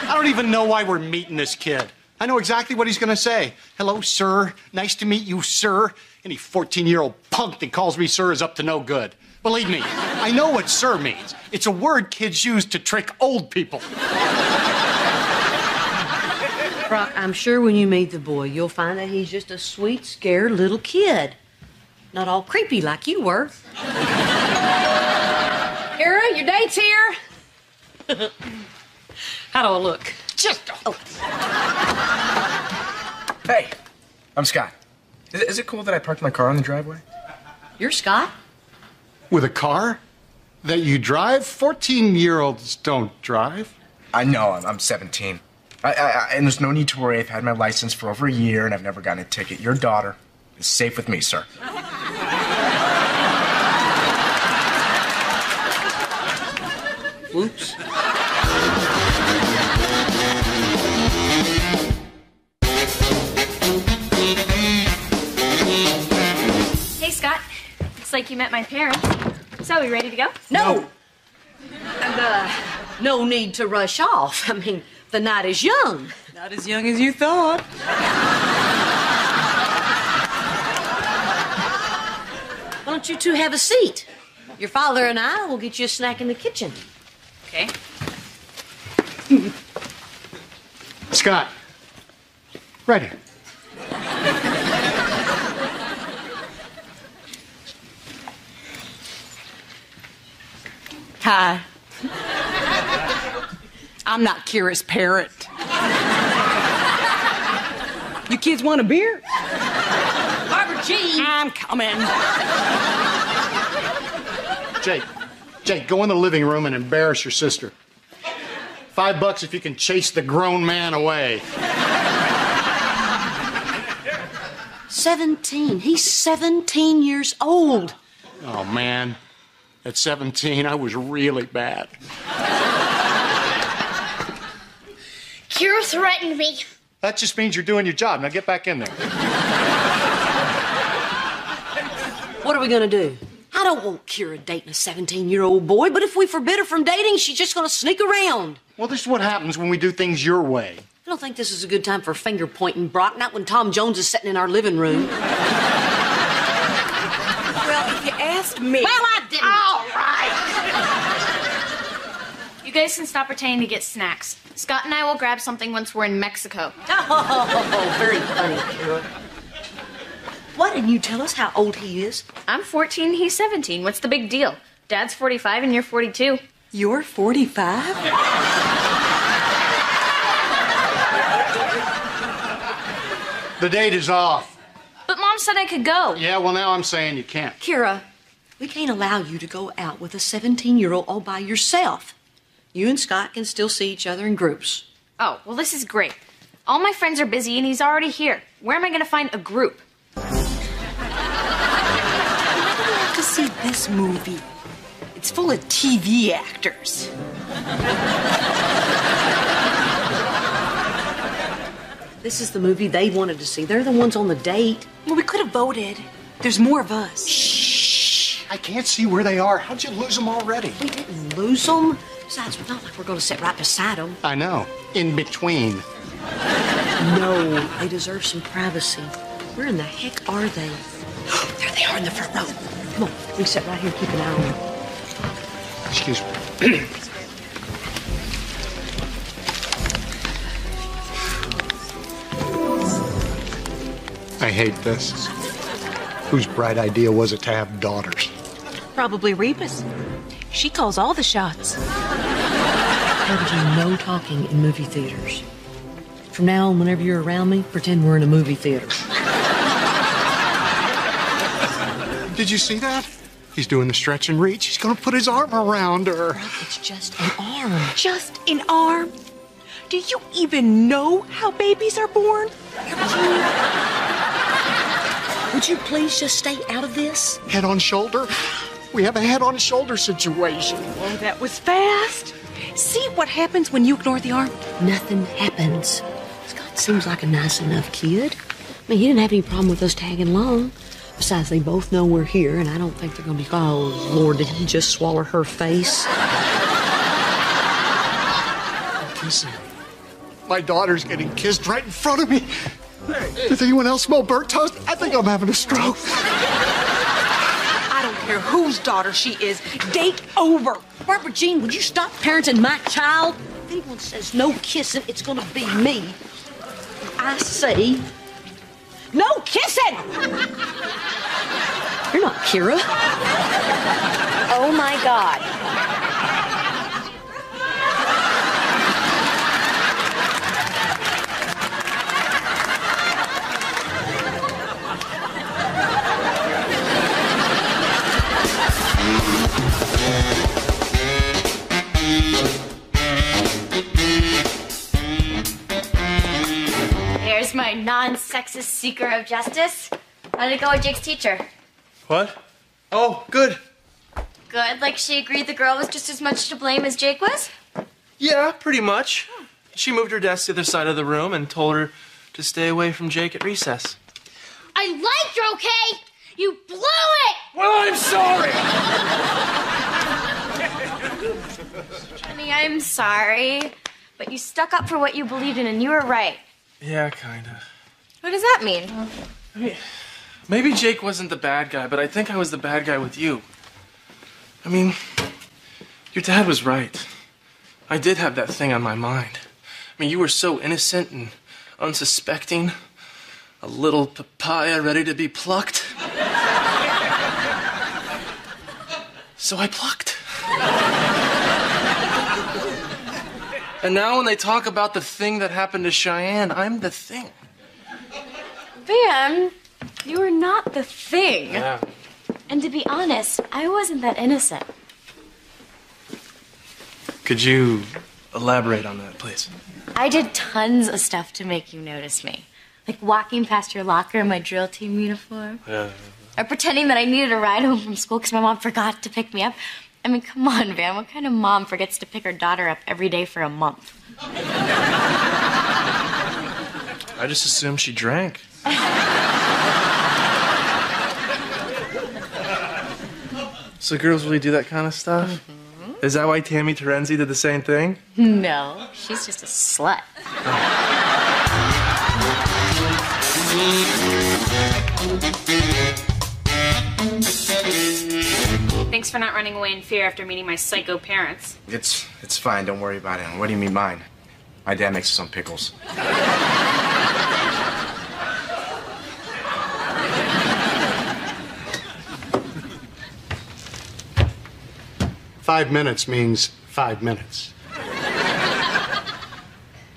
I don't even know why we're meeting this kid. I know exactly what he's gonna say. Hello, sir. Nice to meet you, sir. Any 14 year old punk that calls me sir is up to no good. Believe me, I know what sir means. It's a word kids use to trick old people. Brock, I'm sure when you meet the boy, you'll find that he's just a sweet, scared little kid. Not all creepy like you were. Kyra, your date's here. [laughs] How do I look? Just. Oh. Hey, I'm Scott. Is, is it cool that I parked my car in the driveway? You're Scott? With a car? That you drive? 14 year olds don't drive. I know, I'm, I'm 17. I, I, I, and there's no need to worry. I've had my license for over a year and I've never gotten a ticket. Your daughter is safe with me, sir. Whoops. Looks like you met my parents. So, are we ready to go? No. And, uh, no need to rush off. I mean, the night is young. Not as young as you thought. Why don't you two have a seat? Your father and I will get you a snack in the kitchen. Okay. Scott. Right here. Hi. I'm not Kyra's parent. You kids want a beer? Barbara Jean! I'm coming. Jake, Jake, go in the living room and embarrass your sister. Five bucks if you can chase the grown man away. 17. He's 17 years old. Oh, man. At 17, I was really bad. Kyra threatened me. That just means you're doing your job. Now get back in there. What are we gonna do? I don't want Kyra dating a 17 year old boy, but if we forbid her from dating, she's just gonna sneak around. Well, this is what happens when we do things your way. I don't think this is a good time for finger pointing, Brock. Not when Tom Jones is sitting in our living room. You asked me. Well, I didn't. All right. You guys can stop pretending to get snacks. Scott and I will grab something once we're in Mexico. Oh, very funny, Kyra. Why didn't you tell us how old he is? I'm 14, he's 17. What's the big deal? Dad's 45 and you're 42. You're 45? The date is off. But mom said I could go. Yeah, well, now I'm saying you can't. Kyra, we can't allow you to go out with a 17 year old all by yourself. You and Scott can still see each other in groups. Oh, well, this is great. All my friends are busy and he's already here. Where am I going to find a group? You have to see this movie. It's full of TV actors. This is the movie they wanted to see. They're the ones on the date. Well, we could have voted. There's more of us. Shh! I can't see where they are. How'd you lose them already? We didn't lose them. Besides, it's not like we're going to sit right beside them. I know. In between. No, they deserve some privacy. Where in the heck are they? [gasps] there they are in the front row. Come on, we can sit right here and keep an eye on them. Excuse me. [clears throat] I hate this. Whose bright idea was it to have daughters? Probably Reba's. She calls all the shots. Harbinger, no talking in movie theaters. From now on, whenever you're around me, pretend we're in a movie theater. Did you see that? He's doing the stretch and reach. He's going to put his arm around her. It's just an arm. Just an arm? Do you even know how babies are born? Would you please just stay out of this? Head on shoulder? We have a head on shoulder situation. Oh, that was fast. See what happens when you ignore the arm? Nothing happens. Scott seems like a nice enough kid. I mean, he didn't have any problem with us tagging along. Besides, they both know we're here, and I don't think they're going to be, oh, Lord, did he just swallow her face? Kissing. My daughter's getting kissed right in front of me. Does anyone else smell burnt toast? I think I'm having a stroke. Care whose daughter she is. Date over. Barbara Jean, would you stop parenting my child? If anyone says no kissing, it's to be me. I say, no kissing! [laughs] You're not Kyra. Oh my God. There's my non sexist seeker of justice. How did it go with Jake's teacher? What? Oh, good. Good, like she agreed the girl was just as much to blame as Jake was? Yeah, pretty much. She moved her desk to the other side of the room and told her to stay away from Jake at recess. I liked her, okay? You blew it! Well, I'm sorry! Honey, I'm sorry. But you stuck up for what you believed in and you were right. Yeah, kind of. What does that mean? I mean, maybe Jake wasn't the bad guy, but I think I was the bad guy with you. I mean, your dad was right. I did have that thing on my mind. I mean, you were so innocent and unsuspecting. A little papaya ready to be plucked. so I plucked. And now when they talk about the thing that happened to Cheyenne, I'm the thing. Van, you were not the thing. Yeah. And to be honest, I wasn't that innocent. Could you elaborate on that, please? I did tons of stuff to make you notice me. Like walking past your locker in my drill team uniform. Yeah. Or pretending that I needed a ride home from school because my mom forgot to pick me up. I mean, come on, Van. What kind of mom forgets to pick her daughter up every day for a month? I just assumed she drank. So girls really do that kind of stuff? Mm-hmm. Is that why Tammy Terenzi did the same thing? No, she's just a slut. Thanks for not running away in fear after meeting my psycho parents. It's it's fine. Don't worry about it. What do you mean mine? My dad makes his own pickles. [laughs] Five minutes means five minutes.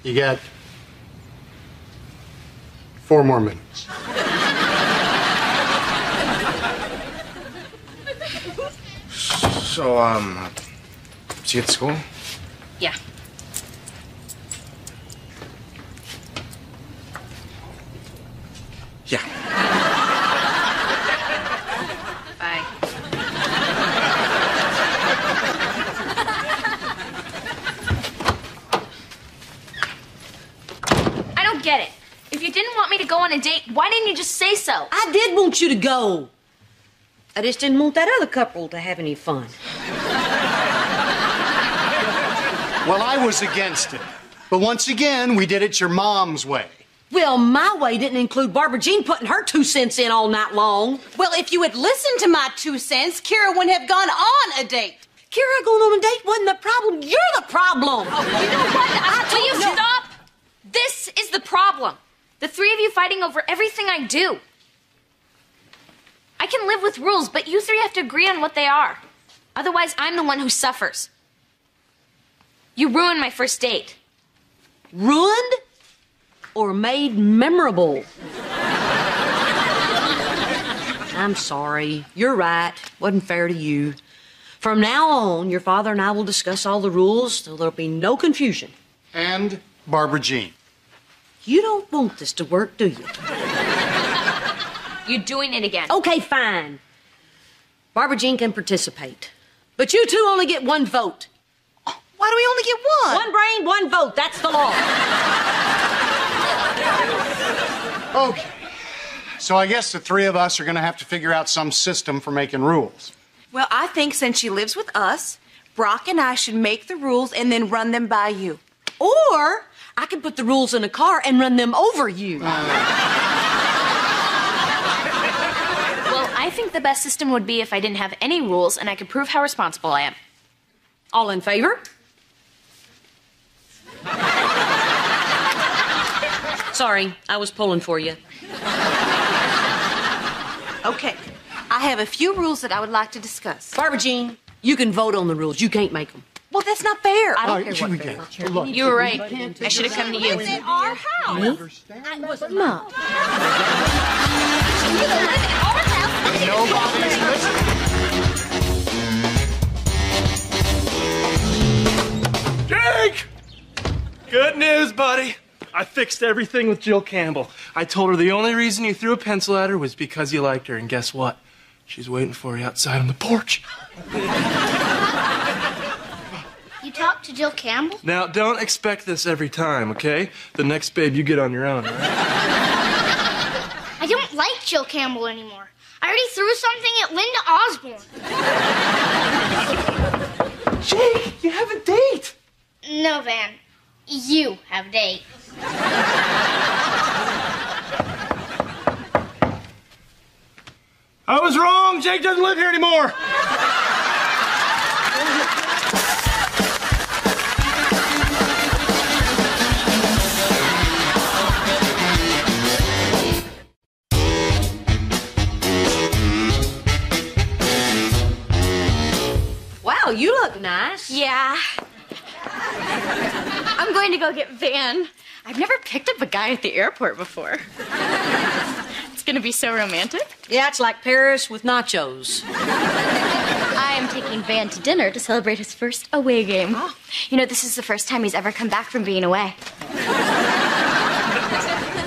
You got four more minutes. So um, see you at school? Yeah. Yeah. Bye. I don't get it. If you didn't want me to go on a date, why didn't you just say so? I did want you to go. I just didn't want that other couple to have any fun. Well, I was against it. But once again, we did it your mom's way. Well, my way didn't include Barbara Jean putting her two cents in all night long. Well, if you had listened to my two cents, Kyra wouldn't have gone on a date. Kyra going on a date wasn't the problem. You're the problem. Oh, you know what? I Will you stop? This is the problem. The three of you fighting over everything I do. I can live with rules, but you three have to agree on what they are. Otherwise, I'm the one who suffers. You ruined my first date. Ruined or made memorable? I'm sorry. You're right. Wasn't fair to you. From now on, your father and I will discuss all the rules so there'll be no confusion. And Barbara Jean. You don't want this to work, do you? You're doing it again. Okay, fine. Barbara Jean can participate. But you two only get one vote. Why do we only get one? One brain, one vote. That's the law. Okay. So I guess the three of us are going to have to figure out some system for making rules. Well, I think since she lives with us, Brock and I should make the rules and then run them by you. Or I can put the rules in a car and run them over you. Well, I think the best system would be if I didn't have any rules and I could prove how responsible I am. All in favor? Sorry, I was pulling for you. Okay. I have a few rules that I would like to discuss. Barbara Jean, you can vote on the rules. You can't make them. Well, that's not fair. I don't care here what we fair go. Look, You were right. I should have come to you. It's in our house. Mom. Nobody's listening. Jake! Good news, buddy. I fixed everything with Jill Campbell. I told her the only reason you threw a pencil at her was because you liked her, and guess what? She's waiting for you outside on the porch. You talked to Jill Campbell? Now, don't expect this every time, okay? The next babe, you get on your own, all right? [laughs] I don't like Jill Campbell anymore. I already threw something at Linda Osborne. [laughs] Jake, you have a date. No, Van. You have a date. I was wrong. Jake doesn't live here anymore. You look nice. Yeah. I'm going to go get Van. I've never picked up a guy at the airport before. It's going to be so romantic. Yeah, it's like Paris with nachos. I am taking Van to dinner to celebrate his first away game. Oh. You know, this is the first time he's ever come back from being away.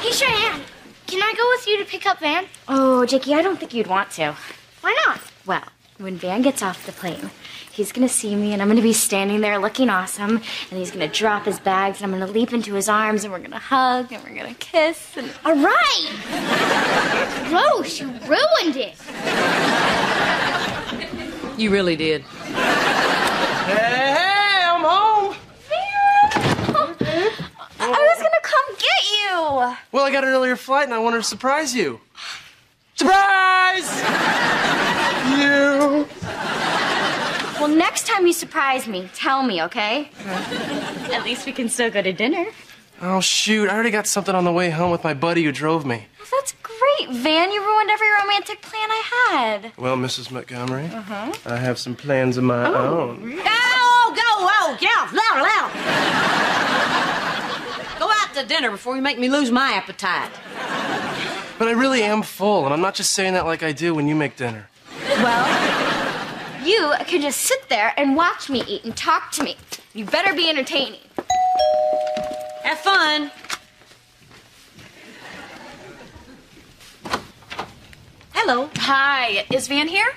Hey, Cheyenne, can I go with you to pick up Van? Oh, Jakey, I don't think you'd want to. Why not? Well, when Van gets off the plane, he's gonna see me and I'm gonna be standing there looking awesome, and he's gonna drop his bags and I'm gonna leap into his arms and we're gonna hug and we're gonna kiss and All right. Gross, you ruined it. You really did. Hey, hey, I'm home. Vera! I was gonna come get you. Well, I got an earlier flight and I wanted to surprise you. Surprise! you. Next time you surprise me, tell me, okay? At least we can still go to dinner. Oh, shoot. I already got something on the way home with my buddy who drove me. That's great, Van. You ruined every romantic plan I had. Well, Mrs. Montgomery, Uh-huh. I have some plans of my own. Oh, go, oh, yeah, loud, loud. go out to dinner before you make me lose my appetite. But I really am full, and I'm not just saying that like I do when you make dinner. Well, you can just sit there and watch me eat and talk to me. You better be entertaining. Have fun. Hello. Hi. Is Van here?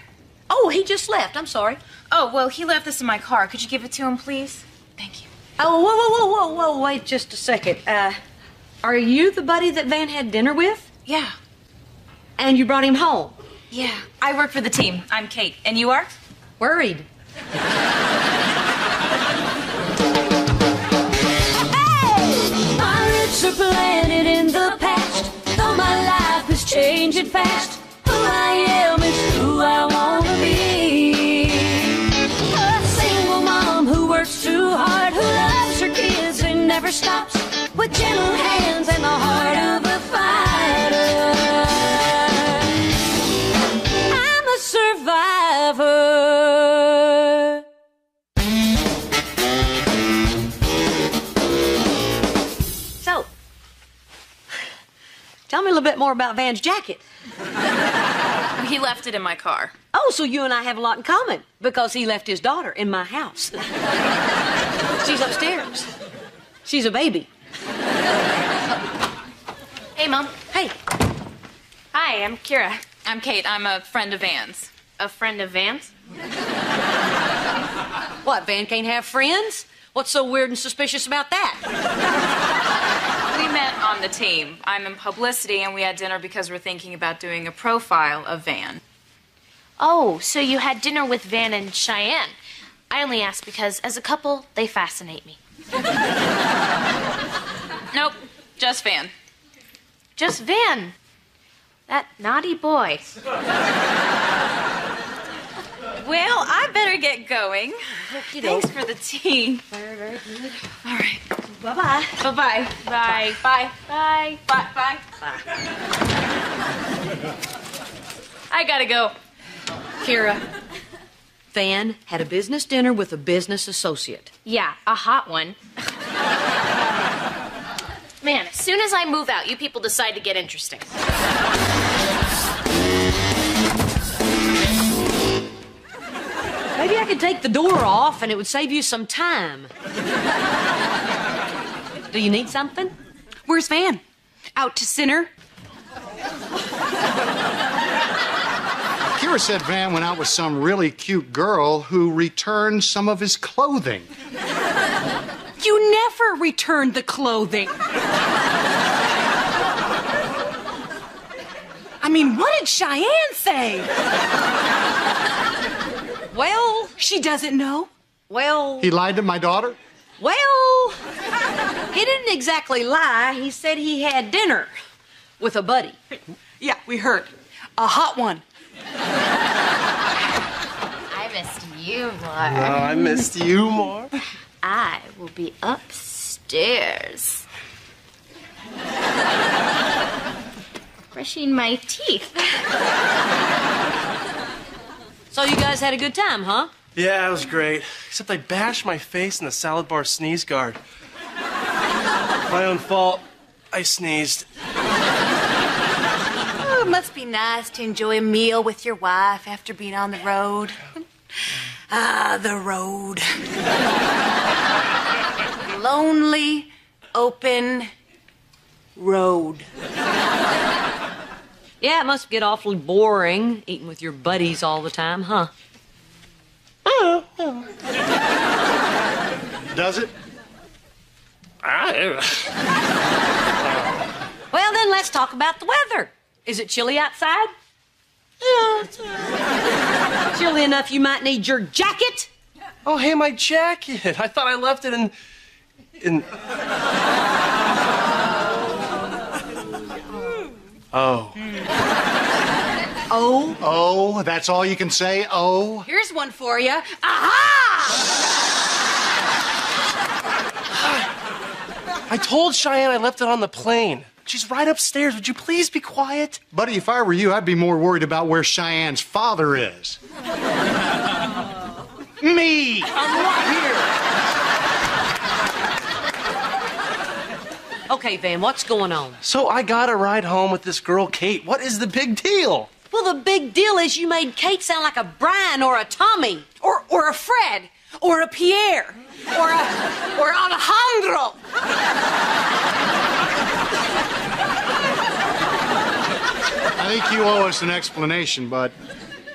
Oh, he just left. I'm sorry. Oh, well, he left this in my car. Could you give it to him, please? Thank you. Oh, whoa, whoa, whoa, whoa, whoa, wait just a second. Uh, are you the buddy that Van had dinner with? Yeah. And you brought him home? Yeah. I work for the team. I'm Kate. And you are? Worried. In the past, though my life is changing fast. Who I am is who I wanna be. A single mom who works too hard, who loves her kids and never stops, with gentle hands and heart of me a little bit more about Van's jacket. He left it in my car. Oh, so you and I have a lot in common because he left his daughter in my house. She's upstairs. She's a baby. Hey, Mom. Hey. Hi, I'm Kyra. I'm Kate. I'm a friend of Van's. A friend of Van's? What, Van can't have friends? What's so weird and suspicious about that? On the team. I'm in publicity, and we had dinner because we're thinking about doing a profile of Van. Oh, so you had dinner with Van and Cheyenne. I only ask because, as a couple, they fascinate me. [laughs] Nope, just Van. Just Van. That naughty boy. Well, I better get going. Okey-doke. Thanks for the tea. Very, very good. All right. Bye-bye. Bye-bye. Bye. Bye. Bye. Bye. Bye. I gotta go. Kyra, Van had a business dinner with a business associate. Yeah, a hot one. Man, as soon as I move out, you people decide to get interesting. Maybe I could take the door off and it would save you some time. Do you need something? Where's Van? Out to sinner? Kyra said Van went out with some really cute girl who returned some of his clothing. You never returned the clothing. I mean, what did Cheyenne say? Well, she doesn't know. Well, He lied to my daughter? well, he didn't exactly lie. He said he had dinner with a buddy. Yeah, we heard. A hot one. I missed you more. Oh, I missed you more. I will be upstairs. Brushing my teeth. So you guys had a good time, huh? Yeah, it was great. Except I bashed my face in the salad bar sneeze guard. My own fault. I sneezed. Oh, it must be nice to enjoy a meal with your wife after being on the road. [laughs] Ah, the road. Lonely, open road. Yeah, it must get awfully boring eating with your buddies all the time, huh? [laughs] Does it? [laughs] Well, then let's talk about the weather. Is it chilly outside? Yeah. chilly enough you might need your jacket? Oh, hey, my jacket. I thought I left it in. in. Oh. Hmm. Oh? Oh, that's all you can say? Oh? Here's one for you. Aha! I told Cheyenne I left it on the plane. She's right upstairs. Would you please be quiet? Buddy, if I were you, I'd be more worried about where Cheyenne's father is. Me! I'm right here. Okay, Van, what's going on? So I got a ride home with this girl, Kate. What is the big deal? Well, the big deal is you made Kate sound like a Brian or a Tommy. Or, or a Fred. Or a Pierre. Or a, or Alejandro. I think you owe us an explanation, bud.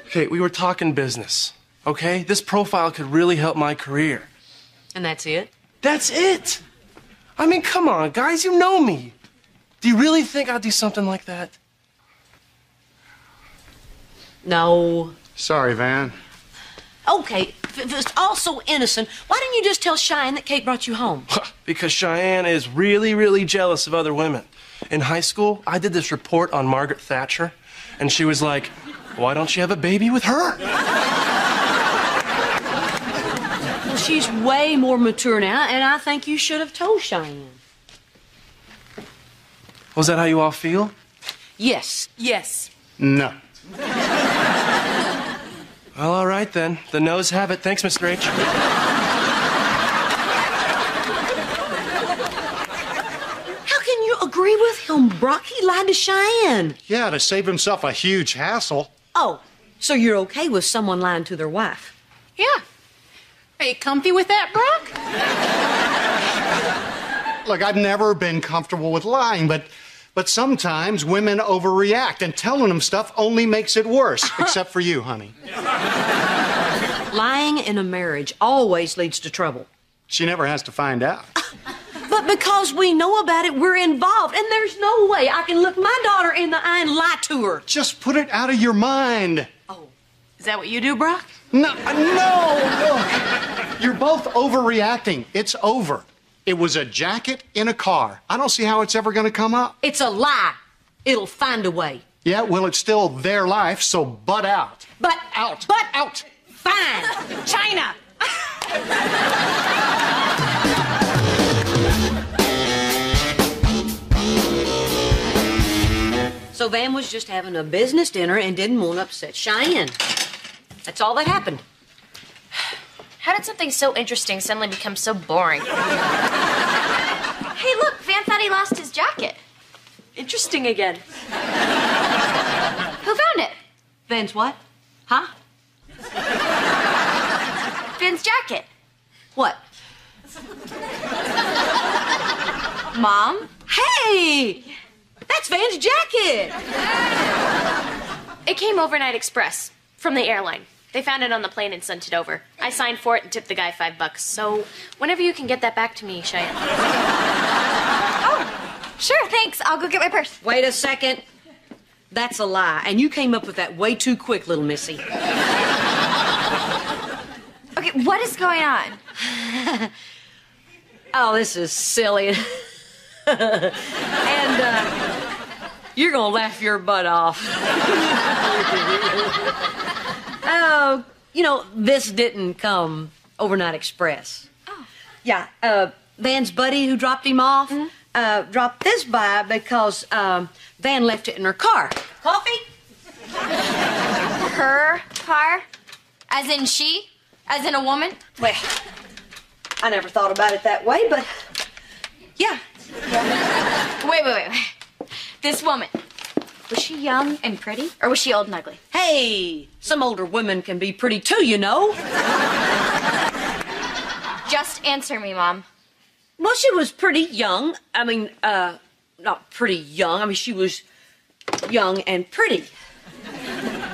Kate, we were talking business, okay? This profile could really help my career. And that's it? That's it. I mean, come on, guys, you know me. Do you really think I'd do something like that? No. Sorry, Van. Okay, if if it's all so innocent, why didn't you just tell Cheyenne that Kate brought you home? [laughs] because Cheyenne is really, really jealous of other women. In high school, I did this report on Margaret Thatcher, and she was like, Why don't you have a baby with her? Well, she's way more mature now, and I think you should have told Cheyenne. Was that how you all feel? Yes. Yes. No. Well, all right then. The no's have it. Thanks, Mr. H. How can you agree with him, Brock? He lied to Cheyenne. Yeah, to save himself a huge hassle. Oh, so you're okay with someone lying to their wife? Yeah. Are you comfy with that, Brock? Look, I've never been comfortable with lying, but but sometimes women overreact, and telling them stuff only makes it worse. [laughs] except for you, honey. Lying in a marriage always leads to trouble. She never has to find out. [laughs] But because we know about it, we're involved, and there's no way I can look my daughter in the eye and lie to her. Just put it out of your mind. Is that what you do, Brock? No, uh, no, look. You're both overreacting. It's over. It was a jacket in a car. I don't see how it's ever going to come up. It's a lie. It'll find a way. Yeah, well, it's still their life, so butt out. But Out. But Out. fine. China. [laughs] So Van was just having a business dinner and didn't want to upset Cheyenne. That's all that happened. How did something so interesting suddenly become so boring? hey, look, Van thought he lost his jacket. Interesting again. Who found it? Van's what? Huh? Van's jacket. What? Mom? Hey! That's Van's jacket! It came overnight express from the airline. They found it on the plane and sent it over. I signed for it and tipped the guy five bucks. So whenever you can get that back to me, Cheyenne. [laughs] Oh, Sure, thanks. I'll go get my purse. Wait a second. That's a lie, and you came up with that way too quick, little missy. Okay, what is going on? [laughs] Oh, this is silly. [laughs] and uh, you're gonna laugh your butt off. Oh, you know, this didn't come overnight express. Oh. Yeah, uh, Van's buddy who dropped him off uh, dropped this by because um, Van left it in her car. Coffee? Her car? As in she? As in a woman? Well, I never thought about it that way, but yeah. Wait, wait, wait, wait. This woman. Was she young and pretty? Or was she old and ugly? Hey, some older women can be pretty too, you know. Just answer me, Mom. Well, she was pretty young. I mean, uh, not pretty young. I mean, she was young and pretty.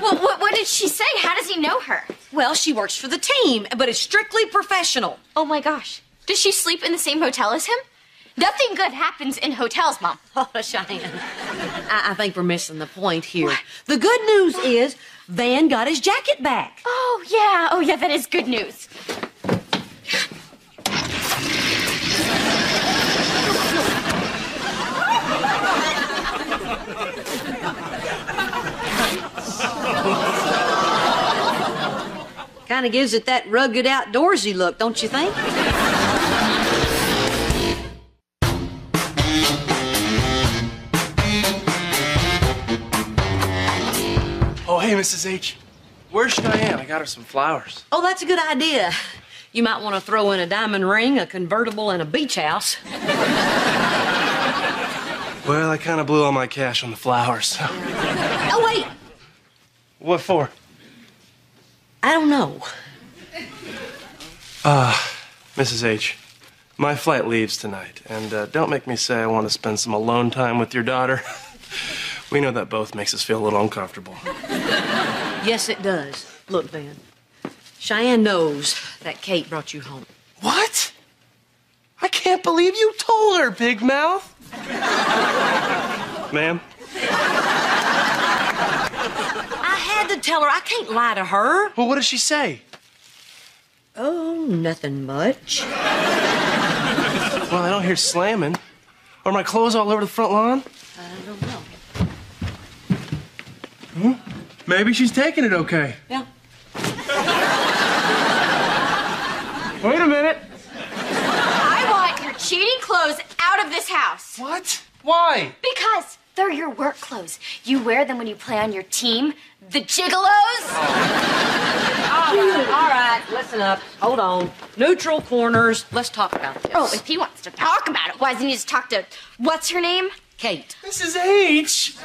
Well, what, what did she say? How does he know her? Well, she works for the team, but it's strictly professional. Oh my gosh. Does she sleep in the same hotel as him? Nothing good happens in hotels, Mom. [laughs] Oh, Cheyenne. I, I think we're missing the point here. The good news is Van got his jacket back. Oh, yeah. Oh, yeah, that is good news. Kind of gives it that rugged outdoorsy look, don't you think? Hey, Mrs. H. Where's Cheyenne? I got her some flowers. Oh, that's a good idea. You might want to throw in a diamond ring, a convertible, and a beach house. Well, I kind of blew all my cash on the flowers. Oh, wait. what for? I don't know. Uh, Mrs. H, my flight leaves tonight, and uh, don't make me say I want to spend some alone time with your daughter. [laughs] we know that both makes us feel a little uncomfortable. Yes, it does. Look, Van. Cheyenne knows that Kate brought you home. What? I can't believe you told her, Big Mouth. Ma'am? I had to tell her. I can't lie to her. Well, what did she say? Oh, nothing much. Well, I don't hear slamming. Are my clothes all over the front lawn? I don't know. Hmm? Maybe she's taking it okay. Yeah. Wait a minute. I want your cheating clothes out of this house. What? Why? Because they're your work clothes. You wear them when you play on your team, the Gigolos. All right, all right, listen up. Hold on. Neutral corners. Let's talk about this. Oh, if he wants to talk about it, why doesn't he just talk to what's her name? Kate. Mrs. H.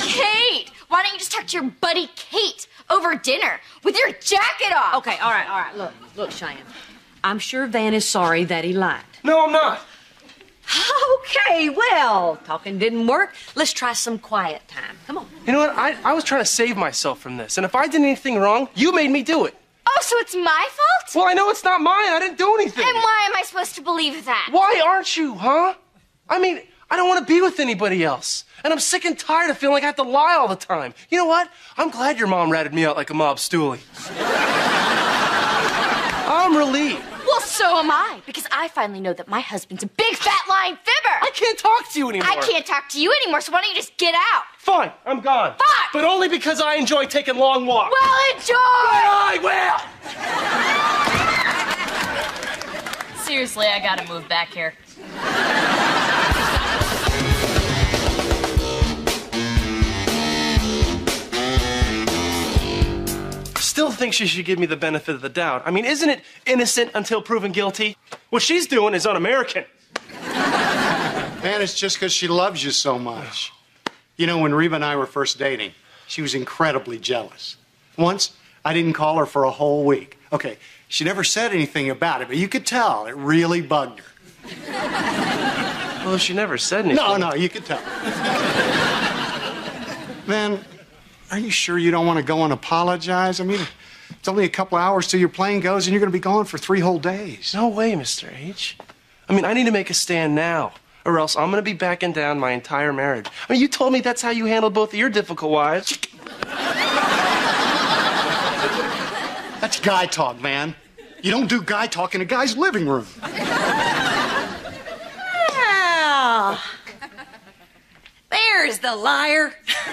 Kate. Why don't you just talk to your buddy Kate over dinner with your jacket off? Okay, all right, all right. Look, look, Cheyenne. I'm sure Van is sorry that he lied. No, I'm not. Okay, well, talking didn't work. Let's try some quiet time. Come on. You know what? I, I was trying to save myself from this, and if I did anything wrong, you made me do it. Oh, so it's my fault? Well, I know it's not mine. I didn't do anything. And why am I supposed to believe that? Why aren't you, huh? I mean, I don't want to be with anybody else. And I'm sick and tired of feeling like I have to lie all the time. You know what? I'm glad your mom ratted me out like a mob stoolie. [laughs] I'm relieved. Well, so am I, because I finally know that my husband's a big fat lying fibber. I can't talk to you anymore. I can't talk to you anymore, so why don't you just get out? Fine, I'm gone. Fine. But only because I enjoy taking long walks. Well, enjoy! I will! Seriously, I gotta move back here. Still think she should give me the benefit of the doubt. I mean, isn't it innocent until proven guilty? What she's doing is un-American. Man, it's just because she loves you so much. You know, when Reba and I were first dating, she was incredibly jealous. Once, I didn't call her for a whole week. Okay, she never said anything about it, but you could tell it really bugged her. Well, she never said anything. No, no, you could tell. Man, are you sure you don't want to go and apologize? I mean, it's only a couple hours till your plane goes, and you're going to be gone for three whole days. No way, Mr. H. I mean, I need to make a stand now, or else I'm going to be backing down my entire marriage. I mean, you told me that's how you handled both of your difficult wives. That's guy talk, man. You don't do guy talk in a guy's living room. Well, there's the liar. [laughs]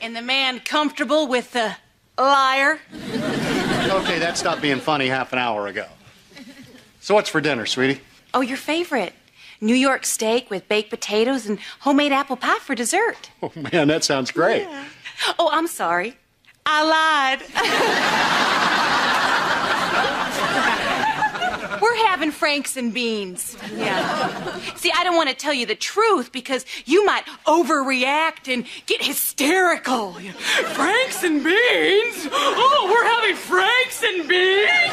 and the man comfortable with the liar. Okay, that stopped being funny half an hour ago. So, what's for dinner, sweetie? Oh, your favorite. New York steak with baked potatoes and homemade apple pie for dessert. Oh, man, that sounds great. Oh, I'm sorry. I lied. [laughs] We're having Franks and beans. Yeah. See, I don't want to tell you the truth because you might overreact and get hysterical. Franks and beans? Oh, we're having Franks and beans?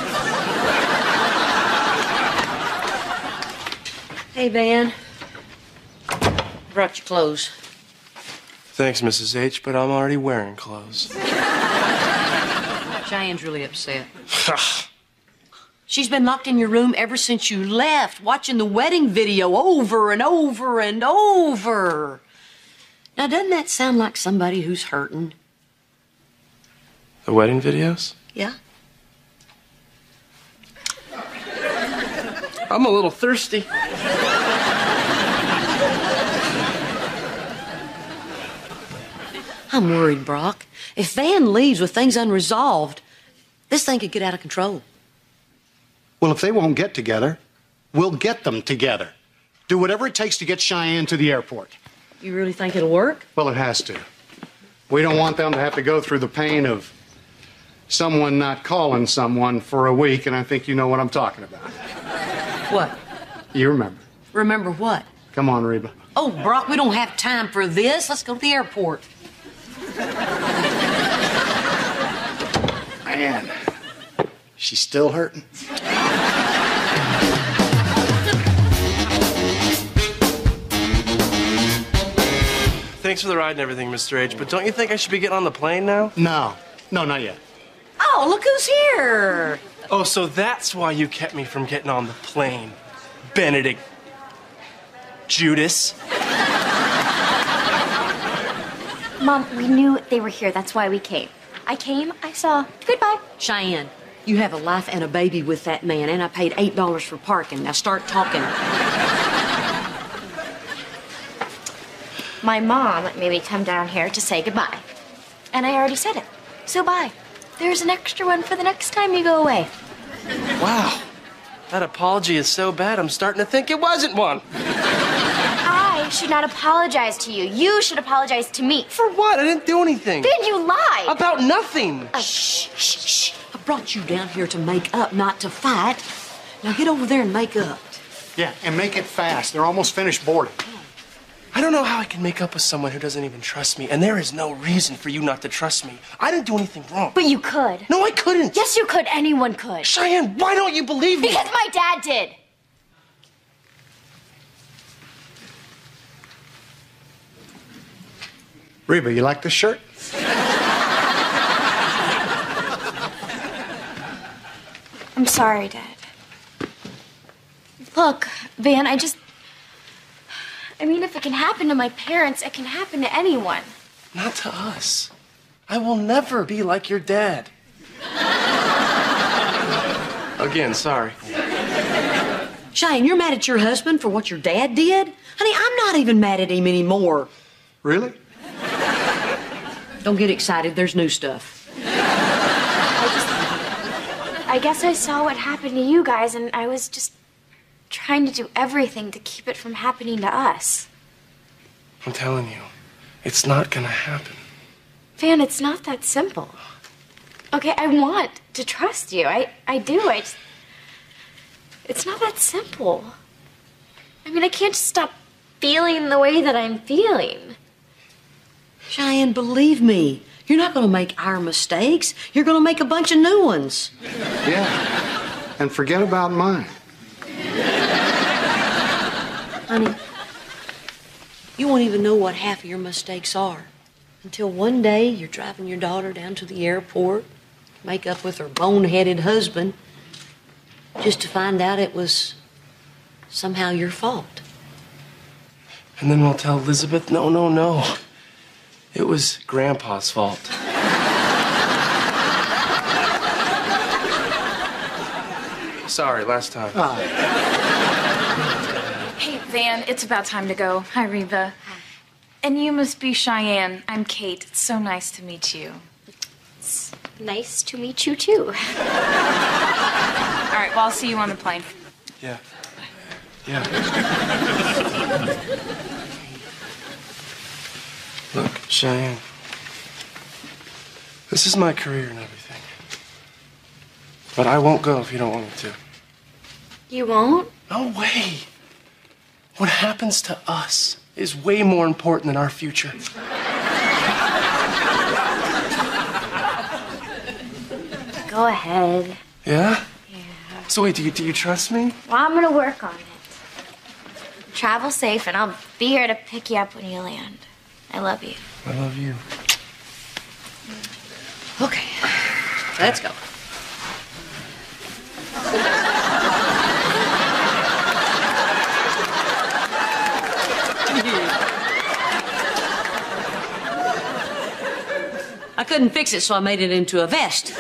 Hey, Van. Brought your clothes. Thanks, Mrs. H, but I'm already wearing clothes. Cheyenne's really upset. [laughs] She's been locked in your room ever since you left, watching the wedding video over and over and over. Now, doesn't that sound like somebody who's hurting? the wedding videos? Yeah? [laughs] I'm a little thirsty. I'm worried, Brock. If Van leaves with things unresolved, this thing could get out of control. Well, if they won't get together, we'll get them together. Do whatever it takes to get Cheyenne to the airport. You really think it'll work? Well, it has to. We don't want them to have to go through the pain of someone not calling someone for a week, and I think you know what I'm talking about. What? You remember. Remember what? Come on, Reba. Oh, Brock, we don't have time for this. Let's go to the airport. Man, she's still hurting. Thanks for the ride and everything, Mr. H, but don't you think I should be getting on the plane now? No. No, not yet. Oh, look who's here. Oh, so that's why you kept me from getting on the plane, Benedict Judas. Mom, we knew they were here. That's why we came. I came, I saw. Goodbye. Cheyenne, you have a life and a baby with that man, and I paid $8 for parking. Now start talking. My mom made me come down here to say goodbye. And I already said it. So bye. There's an extra one for the next time you go away. Wow. That apology is so bad, I'm starting to think it wasn't one. I should not apologize to you. You should apologize to me. For what? I didn't do anything. Then you lied. About nothing. Uh, shh, shh, shh. I brought you down here to make up, not to fight. Now get over there and make up. Yeah, and make it fast. They're almost finished boarding. I don't know how I can make up with someone who doesn't even trust me, and there is no reason for you not to trust me. I didn't do anything wrong. But you could. No, I couldn't. Yes, you could. Anyone could. Cheyenne, why don't you believe me? Because my dad did. Reba, you like this shirt? I'm sorry, Dad. Look, Van, I just. I mean, if it can happen to my parents, it can happen to anyone. Not to us. I will never be like your dad. Again, sorry. Cheyenne, you're mad at your husband for what your dad did? Honey, I'm not even mad at him anymore. Really? Don't get excited. There's new stuff. I guess I saw what happened to you guys, and I was just trying to do everything to keep it from happening to us. I'm telling you, it's not gonna happen. Van, it's not that simple. Okay, I want to trust you. I, I do. I just, it's not that simple. I mean, I can't just stop feeling the way that I'm feeling. Cheyenne, believe me, you're not going to make our mistakes. You're going to make a bunch of new ones. Yeah. And forget about mine. Honey, you won't even know what half of your mistakes are until one day you're driving your daughter down to the airport, make up with her boneheaded husband, just to find out it was somehow your fault. And then we'll tell Elizabeth, no, no, no. It was Grandpa's fault. Sorry, last time. Hey, Van, it's about time to go. Hi, Reba. And you must be Cheyenne. I'm Kate. It's so nice to meet you. It's nice to meet you, too. All right, well, I'll see you on the plane. Yeah. Yeah. Look, Cheyenne. This is my career and everything. But I won't go if you don't want me to. You won't? No way. What happens to us is way more important than our future. Go ahead. Yeah? Yeah. So wait, do you do you trust me? Well, I'm gonna work on it. Travel safe, and I'll be here to pick you up when you land. I love you. I love you. Okay, let's go. I couldn't fix it, so I made it into a vest.